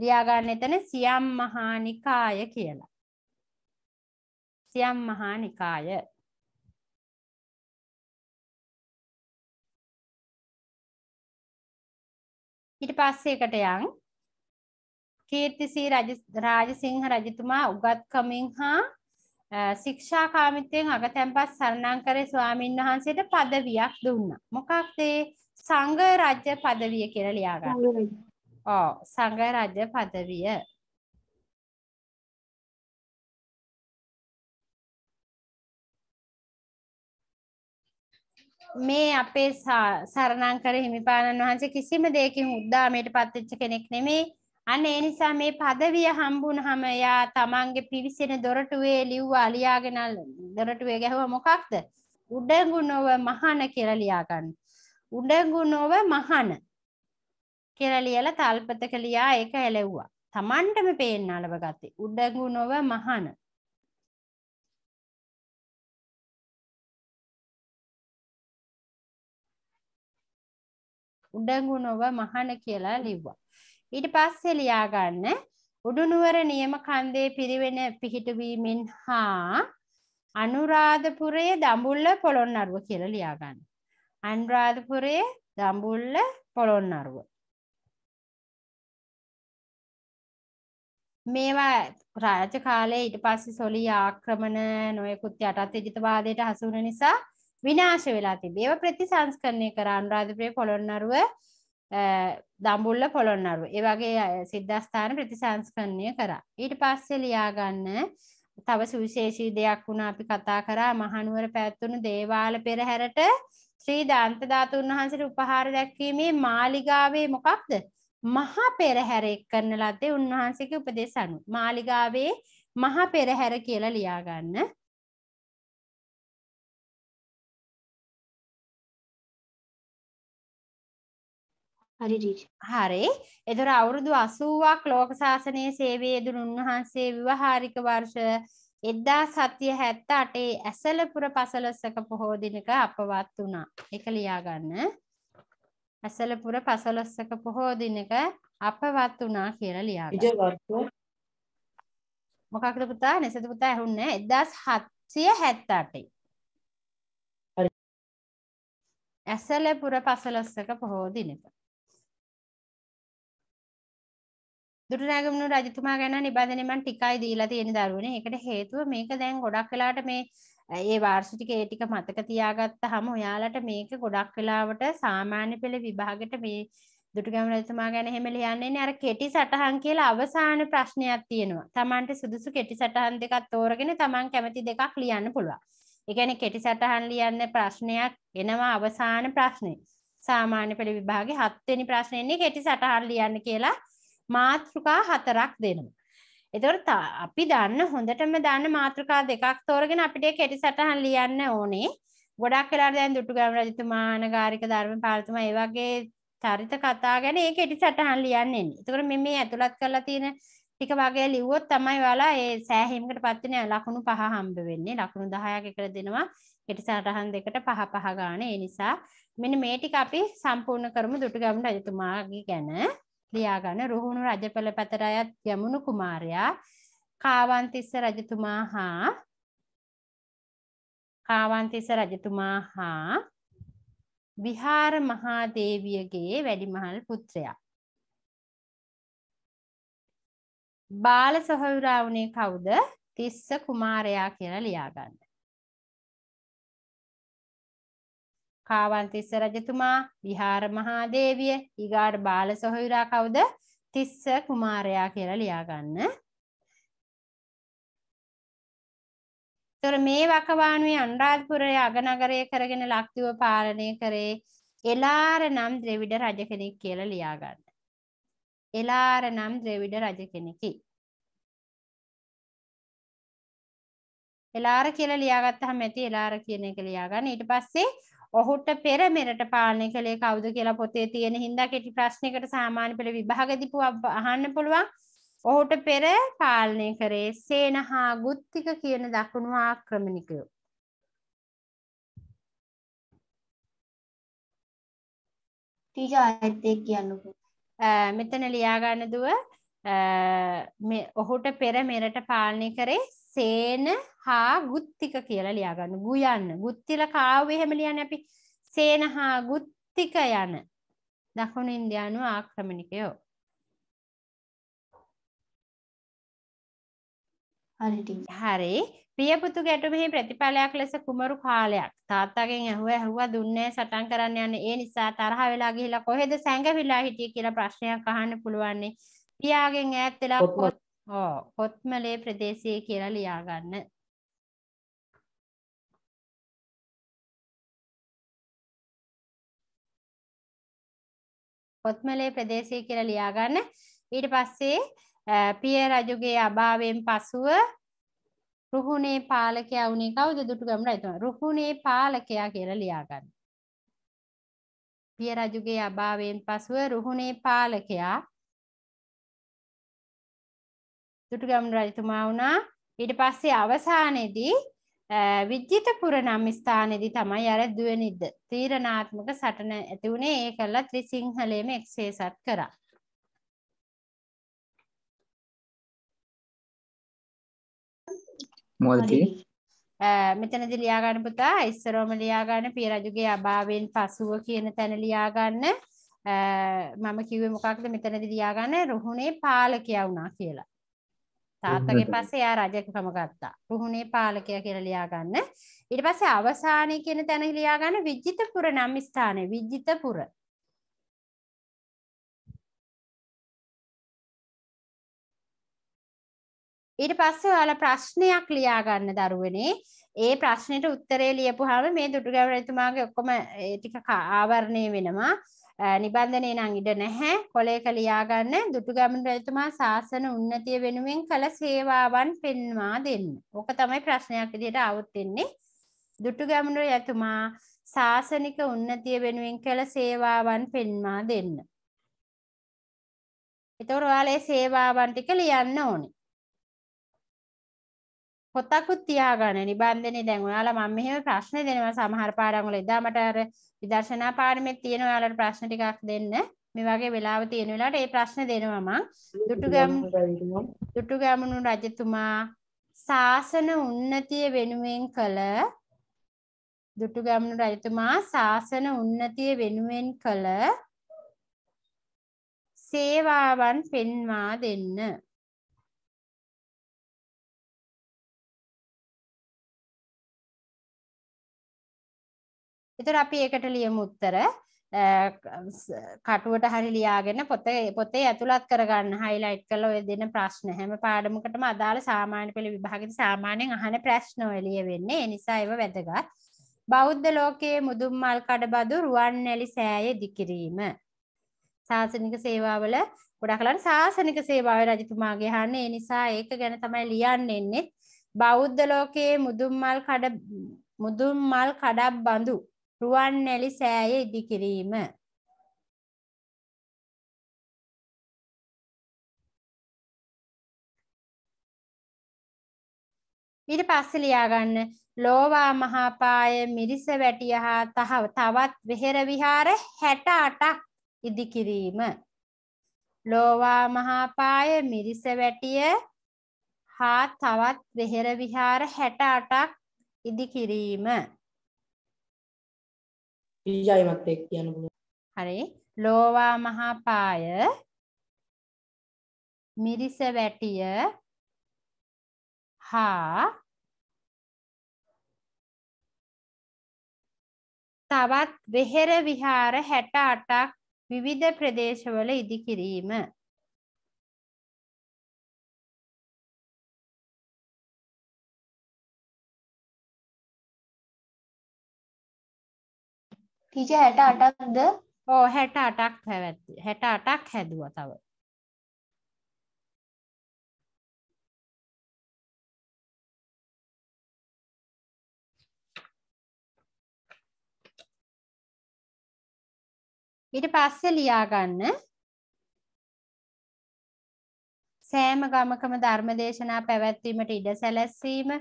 ලියාගන්න එතන සියම් මහා නිකාය කියලා. සියම් මහා නිකාය. ඊට පස්සේ එකට යන් කීර්තිසී රාජසිංහ රජතුමා උගත්කමින් හා ශික්ෂාකාමිත්වයෙන් අගතැන්පත් සරණංකරේ ස්වාමීන් වහන්සේට පදවියක් දුන්නා. මොකක්ද සංඝ රජ පදවිය කියලා ලියාගන්න. ඔව් සංඝ රජ පදවිය. මේ අපේ සරණංකර හිමිපාණන් වහන්සේ කිසිම දෙයකින් උද්දාමයට පත්වෙච්ච කෙනෙක් නෙමේ. අන්න ඒ නිසා මේ පදවිය හම්බුනහම එයා තමන්ගේ පිවිසෙන දොරටුවේ ලිව්වා ලියාගෙන දොරටුවේ ගැහුවා මොකක්ද? උඩඟු නොව මහන කියලා ලියා ගන්න. උඩඟු නොව මහන කියලා ලියලා තල්පතක ලියා ඒක ඇලෙව්වා. තමන්ටම පේන්න අලව ගත්තේ. උඩඟු නොව මහන. උඩඟු නොව මහන කියලා ලිව්වා. ඊට පස්සේ ලියා ගන්න උඩුනුවර නියම කන්දේ පිරිවෙන පිහිටවීමෙන් හා අනුරාධපුරයේ දඹුල්ල පොළොන්නරුව කියලා ලියා ගන්න. අනුරාධපුරයේ දඹුල්ල පොළොන්නරුව. මේවා රාජ කාලේ ඊට පස්සේ සොලී ආක්‍රමණ නොයෙකුත් යටත් විජිතවාදයට හසු වුණ නිසා විනාශ වෙලා තිබේ. ඒවා ප්‍රතිසංස්කරණය කර අනුරාධපුරයේ පොළොන්නරුව දඹුල්ල පොළොන්නරුව. ඒ වගේ සිද්ධාස්ථාන ප්‍රතිසංස්කරණය කරා. ඊට පස්සේ ලියා ගන්න තව සුවිශේෂී දෙයක් වුණා අපි කතා කරා මහනුවර පැවැත්වුණු දේවාල පෙරහැරට ශ්‍රී දාන්ත ධාතුන් වහන්සේට උපහාර දැක්වීමේ මාලිගාවේ මොකක්ද? මහා පෙරහැර එක්කරන ලද්දේ උන්වහන්සේගේ උපදේශ අනුව. මාලිගාවේ මහා පෙරහැර කියලා ලියා හරි. එතකොට අවුරුදු 80ක් ලෝක ශාසනයේ සේවයේ යෙදුණු උන්වහන්සේ විවාහාරික වර්ෂ 1778 ඇසලපුර පසළොස්වක පොහෝ දිනක අපවත් වුණා. ඒක ලියා ගන්න. ඇසලපුර පසළොස්වක පොහෝ දිනක අපවත් වුණා කියලා ලියා ගන්න. ටීචර් වර්ෂ මොකක්ද පුතා? නැසද පුතා ඇහුන්නේ 1778. හරි. ඇසලපුර පසළොස්වක පොහෝ දුටුනාගමුණු රජතුමා ගැන නිබන්ධනය මම ටිකයි දීලා තියෙන දරුවනේ. ඒකට හේතුව මේක දැන් ගොඩක් වෙලාට මේ ඒ වාර්ෂික ඒ ටික මතක තියාගත්තාම ඔයාලට මේක ගොඩක් වෙලාවට සාමාන්‍ය පෙළ විභාගෙට මේ දුටුගැමුණු රජතුමා ගැන එහෙම ලියන්නේ අර කෙටි සටහන් කියලා අවසාන ප්‍රශ්නයක් තියෙනවා. Tamanට සුදුසු කෙටි සටහන් දෙකක් තෝරගෙන Taman කැමති දෙකක් ලියන්න පුළුවන්. ඒ කියන්නේ කෙටි සටහන් ලියන්න ප්‍රශ්නයක් එනවා අවසාන ප්‍රශ්නේ. සාමාන්‍ය පෙළ විභාගේ 7 වෙනි ප්‍රශ්නේ ඉන්නේ කෙටි සටහන් ලියන්න කියලා මාතෘකා හතරක් දෙනවා. එතකොට අපි දන්න හොඳටම දන්න මාතෘකා දෙකක් තෝරගෙන අපිට කෙටි සටහන් ලියන්න ඕනේ. ගොඩක් වෙලාවට දැන් දුටුගැමුණු රජතුමා, අනගාരിക ධර්මපාලතුමා ඒ වගේ චරිත කතා ගැන ඒ කෙටි සටහන් ලියන්න එන්නේ. එතකොට මේ මේ ඇතුළත් කරලා තියෙන ටික වගේ ලිව්වොත් තමයි ඔයාලා ඒ සෑහීමකට පත් වෙන ලකුණු පහ හම්බ වෙන්නේ. ලකුණු 10ක් එකට දෙනවා. කෙටි සටහන් දෙකට පහ පහ ගන්න. ඒ නිසා මෙන්න මේ ටික අපි සම්පූර්ණ කරමු දුටුගැමුණු රජතුමාගේ ගැන. ලියාගන්න රුහුණු රජපළ පැතර අයත් යමුණු කුමාරයා කාවන්තිස්ස රජතුමා හා කාවන්තිස්ස රජතුමා හා විහාර මහාදේවියගේ වැඩිමහල් පුත්‍රයා. බාල සොහොයුරා වුණේ කවුද? තිස්ස කුමාරයා කියලා ලියාගන්න. කාවන්තිස්ස රජතුමා විහාර මහාදේවිය ඊගාට බාල සොහොයුරා කවුද තිස්ස කුමාරයා කියලා ලියාගන්න. තොර මේ වකවානුවේ අනුරාධපුරයේ අගනගරය කරගෙන ලක්දිව පාලනය කරේ එලාර නම් ද්‍රවිඩ රජ කෙනෙක් කියලා ලියාගන්න. එලාර නම් ද්‍රවිඩ රජ කෙනෙකි. එලාර කියලා ලියාගත්තහම ඇති එලාර කියන එක ලියාගන්න. ඊට පස්සේ ඔහුට පෙර මෙරට පාලනය කළේ කවුද කියලා පොතේ තියෙන හින්දා කෙටි ප්‍රශ්නයකට සාමාන්‍ය පෙළ විභාගදී අහන්න පුළුවන්. ඔහුට පෙර පාලනය කරේ සේන හා ගුත්තික කියන දකුණු ආක්‍රමණිකයෝ. ටීචර් ආයෙත් ඒක කියන්නකෝ. මෙතන ලියා ගන්න දුව ඔහුට පෙර මෙරට පාලනය කරේ සේන හා ගුත්තික කියලා ලියා ගන්න. ගුයන්න. ගුත්තිල කාව්වේ එහෙම ලියන්නේ අපි. සේන හා ගුත්තික යන දකුණු ඉන්දියානු ආක්‍රමණිකයෝ. හරි. පියපුතු ගැටුමෙහි ප්‍රතිඵලයක් ලෙස කුමරු කාලයක් තාත්තාගෙන් ඇහුව ඇහුවා දුන්නේ සටන් කරන්න යන්නේ ඒ නිසා තරහ වෙලා ගිහිල්ලා කොහෙද සැඟවිලා හිටියේ කියලා ප්‍රශ්නයක් අහන්න පුළුවන්නේ පියාගෙන් ඈත් වෙලා කොත්ම- කොත් ඔව් කොත්මලේ ප්‍රදේශයේ කියලා ලියා ගන්න කොත්මලේ ප්‍රදේශය කියලා ලියා ගන්න ඊට පස්සේ අ, පිය රජුගේ අභාවයෙන් පසුව රුහුණේ පාලකයා වුණේ කවුද? දුටුගැමුණු රජතුමා. රුහුණේ පාලකයා කියලා ලියා ගන්න. පිය රජුගේ අභාවයෙන් පසුව රුහුණේ පාලකයා දුටුගැමුණු රජතුමා වුණා. ඊට පස්සේ අවසානයේදී විජිතපුර නම් ස්ථානයේදී තමයි අර දුවනිද්ද තීරණාත්මක සටන ඇති වුණේ ඒ කළා ත්‍රිසිංහලයේම එක්සේසත් කරා. මොකද හරි. තියෙන්නේ? අ, මෙතනදී ලියා ගන්න පුතා ඉස්සරවම ලියා ගන්න පිය රජුගේ අභාවයෙන් පසුව කියන තැන ලියා ගන්න මම කිව්වේ මොකක්ද මෙතනදී ලියා ගන්න රුහුණේ පාලකයා වුණා කියලා. තාත්තගේ. පස්සේ එයා රජකම ගත්තා. රුහුණේ පාලකයා කියලා ලියා ගන්න. ඊට පස්සේ අවසානයේ කියන තැන ලියා ගන්න විජිතපුර නම් ස්ථානය විජිතපුර. ඊට පස්සේ ඔයාලා ප්‍රශ්නයක් ලියා ගන්න දරුවනේ. ඒ ප්‍රශ්නෙට උත්තරේ ලියපුවාම මේ දුටුගැමුණු රජතුමාගේ ඔක්කොම ඒ ටික ආවරණය වෙනවා. අ, නිබන්ධනේ නම් ඉඩ නැහැ. කොලයක ලියා ගන්න දුටුගැමුණු රජතුමා ශාසන උන්නතිය වෙනුවෙන් කළ සේවාවන් පෙන්වා දෙන්න. ඕක තමයි ප්‍රශ්නයක් විදිහට આવුත් වෙන්නේ. දුටුගැමුණු රජතුමා ශාසනික උන්නතිය වෙනුවෙන් කළ සේවාවන් පෙන්වා දෙන්න. ඒතකොට ඔයාලා ඒ සේවාවන් ටික ලියන්න ඕනේ. පොතකුත් තියාගන්න. නිබන්ධනේ දැන් ඔයාලා මම මෙහෙම ප්‍රශ්න දෙනවා. සමහර පාඩම් වල එදා මට අර විදර්ශනා පාඩමේ තියෙන ඔයාලට ප්‍රශ්න ටිකක් දෙන්න. මේ වගේ වෙලාව තියෙන වෙලාවට ඒ ප්‍රශ්න දෙනවා මං. දුටුගැමුණු දුටුගැමුණු රජතුමා ශාසන උන්නතිය වෙනුවෙන් කළ දුටුගැමුණු රජතුමා ශාසන උන්නතිය වෙනුවෙන් කළ සේවාවන් පෙන්වා දෙන්න. එතකොට අපි ඒකට ලියමු උත්තර. අ, ස- කටුවට හරි ලියාගෙන පොතේ පොතේ ඇතුළත් කරගන්න highlight කරලා ඔය දෙන ප්‍රශ්න හැම පාඩමකටම අදාළ සාමාන්‍ය පෙළ විභාගෙදී සාමාන්‍යයෙන් අහන ප්‍රශ්න ඔය ලියවෙන්නේ. ඒ නිසා ඒව වැදගත්. බෞද්ධ ලෝකයේ මුදුන් මල් කඩබදු රුවන්වැලි සෑය ඉදිකිරීම. ශාසනික සේවාවල ගොඩක් කලන් ශාසනික සේවාවේ රජතුමාගේ අහන්නේ. ඒ නිසා ඒක ගැන තමයි ලියන්න එන්නේ. බෞද්ධ ලෝකයේ මුදුන් මල් කඩ මුදුන් මල් කඩක් බඳු රුවන්වැලි සෑය ඉදිකිරීම ඊට පස්සේ ලියාගන්න. ලෝවා මහාපාය මිරිස වැටිය හා තහ තවත් වෙහෙර විහාර 68ක් ඉදිකිරීම ලෝවා මහාපාය මිරිස වැටිය හා තවත් වෙහෙර විහාර 68ක් ඉදිකිරීම ඊජයමත් එක් කියන්න පුළුවන්. හරි ලෝවා මහාපාය මිරිස වැටිය හා තවත් වෙහෙර විහාර 68ක් විවිධ ප්‍රදේශවල ඉදිකිරීම ටීචර් 68ක්ද? ඕ 68ක් පැවැත්ති 68ක් හැදුවා තව ඊට පස්සේ ලියාගන්න සෑම ගමකම ධර්මදේශනා පැවැත්වීමට ඉඩ සැලැස්වීම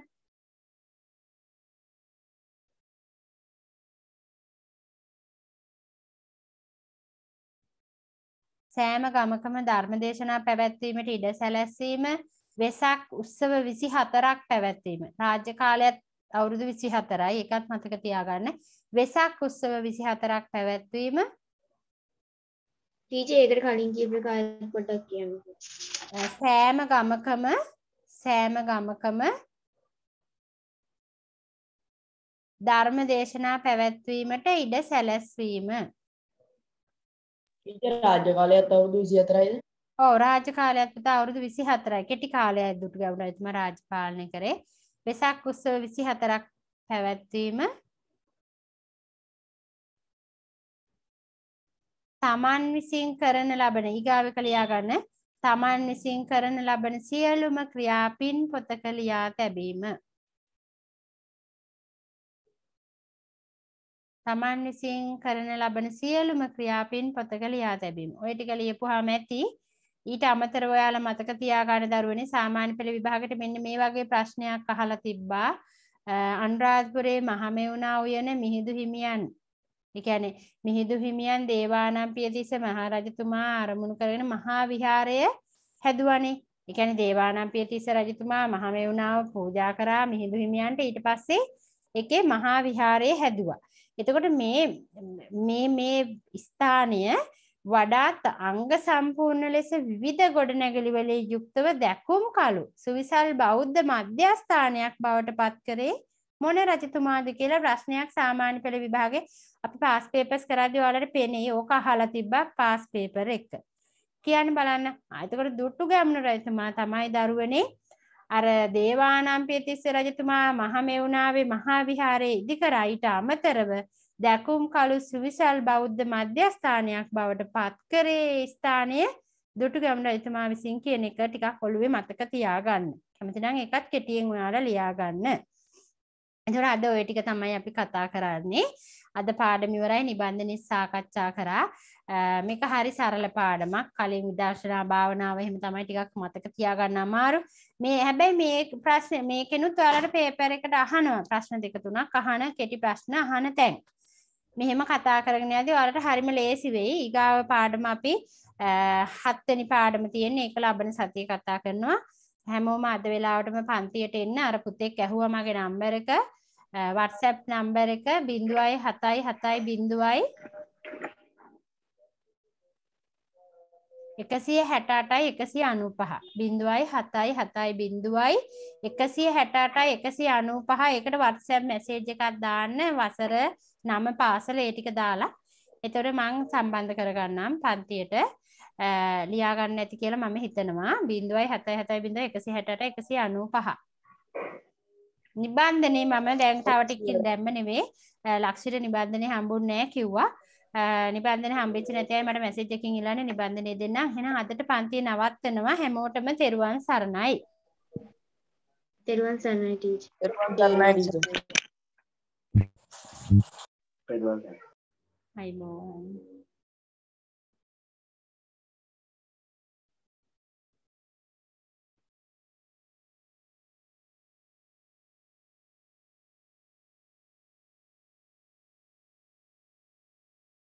සෑම ගමකම ධර්මදේශනා පැවැත්වීමට ඉඩ සැලැස්වීම වෙසක් උත්සව 24ක් පැවැත්වීම. රාජ්‍ය කාලයත් අවුරුදු 24යි ඒකත් මතක තියාගන්න. වෙසක් උත්සව 24ක් පැවැත්වීම. ටීචර් ඒකට කලින් කියපු ආයෙත් පොඩ්ඩක් කියන්නකෝ. අ, සෑම ගමකම සෑම ගමකම ධර්ම දේශනා පැවැත්වීමට ඉඩ සැලැස්වීම ටීචර් රාජ්‍ය කාලයත් අවුරුදු 24යිද? ඔව් රාජ්‍ය කාලයක් පුතා අවුරුදු 24යි කෙටි කාලයක් දුටු ගැමුණු රජතුමා රාජ්‍ය පාලනය කරේ. වෙසක් උත්සව 24ක් පැවැත්වීම තමන් විසින් කරන ලබන ඊගාවක ලියා ගන්න තමන් විසින් කරන ලබන සියලුම ක්‍රියා පින් පොතක ලියා තැබීම. තමන් විසින් කරන ලබන සියලුම ක්‍රියා පින් පොතක ලියා තැබීම. ඔය ටික ලියපුවාම ඇති. ඊට අමතරව ඔයාලා මතක තියාගන්න දරුවනේ සාමාන්‍ය පෙළ විභාගයට මෙන්න මේ වගේ ප්‍රශ්නයක් අහලා තිබ්බා. අ, අනුරාධපුරේ මහමෙවුනා උයන මිහිඳු හිමියන්. ඒ කියන්නේ මිහිඳු හිමියන් දේවානම්පියතිස්ස මහරජතුමා අරමුණු කරගෙන මහා විහාරය හැදුවනේ. ඒ කියන්නේ දේවානම්පියතිස්ස රජතුමා මහමෙවුනාව පූජා කරා මිහිඳු හිමියන්ට. ඊට පස්සේ ඒකේ මහා විහාරය හැදුවා. එතකොට මේ මේ මේ ස්ථානය වඩාත් අංග සම්පූර්ණ ලෙස විවිධ ගොඩනැගිලි වලින් යුක්තව දැකුම් කලු සුවිසල් බෞද්ධ මධ්‍යස්ථානයක් බවට පත් කරේ මොන රජතුමාද කියලා ප්‍රශ්නයක් සාමාන්‍ය පෙළ විභාගේ අපි පාස් පේපර්ස් කරද්දී ඔයාලට පෙනේ ඕක අහලා තිබ්බා පාස් පේපර් එක. කියන්න බලන්න. ආ එතකොට දුට්ටු ගැමුණු රජතුමා තමයි දරුවනේ අර දේවානම්පියතිස්ස රජතුමා මහමෙවුනාවේ මහා විහාරයේ ඉදි කරා ඊට අමතරව දැකුම් කළු සුවිසල් බෞද්ධ මධ්‍යස්ථානයක් බවට පත් කරේ ස්ථානය දුටු ගැමුණු රජතුමා විසින් කියන එක ටිකක් ඔළුවේ මතක තියාගන්න. කැමති නම් ඒකත් කෙටියෙන් ඔයාලා ලියා ගන්න. එතකොට අද ওই ටික තමයි අපි කතා කරන්නේ. අද පාඩම ඉවරයි නිබන්ධනි සාකච්ඡා කරා. අ, මේක හරි සරල පාඩමක්. කලින් විදර්ශනා භාවනාව එහෙම තමයි ටිකක් මතක තියාගන්න අමාරු. මේ හැබැයි මේ ප්‍රශ්න මේකෙනුත් ඔයාලට පේපර් එකට අහනවා. ප්‍රශ්න දෙක තුනක් අහන කෙටි ප්‍රශ්න අහන තැන්. මෙහෙම කතා කරගෙන යද්දී ඔයාලට හරිම ලේසි වෙයි. ඊගාව පාඩම අපි අ, හත්වෙනි පාඩම තියෙන්නේ ඒක ලබන සතියේ කතා කරනවා. හැමෝම අද වෙලාවටම පන්තියට එන්න අර පුතෙක් ඇහුවා මගේ නම්බර එක අ, Uh, WhatsApp නම්බර එක 0.77 එකසිය හැටාටයි එකසි අනුපහ බිඳුවයි හතයි හතයි බිඳුවයි එකසිය හැටාටයි එකසි අනුපහ එකට වත්සැම් මැසේජ් එකක් දාන්න. වසර නම පාසල ඒ ටික දාලා. එතොට මං සම්බන්ධ කරගන්නම් පන්තියට. අ, ලියාගන්න ඇති කියලා මම හිතනවා. බිඳුවයි හතයි හතයි බිඳුව එකසි හැටට එකසි අනූ පහ නිබන්ධනේ මම. දැන් තව ටිකකින් දැම්ම නෙවේ අ, ලක්ෂිට නිබන්ධනේ හම්බුන්නේ නැහැ කිව්වා. නිබන්ධන හම්බෙච්ච නැති අය මට මැසේජ් එකකින් ඉල්ලන්නේ නිබන්ධනේ දෙන්න. එහෙනම් අදට පන්තිය නවත්තනවා. හැමෝටම තෙරුවන් සරණයි. තෙරුවන් සරණයි ටීචර්. තෙරුවන් සරණයි ටීචර්. අයිබෝන්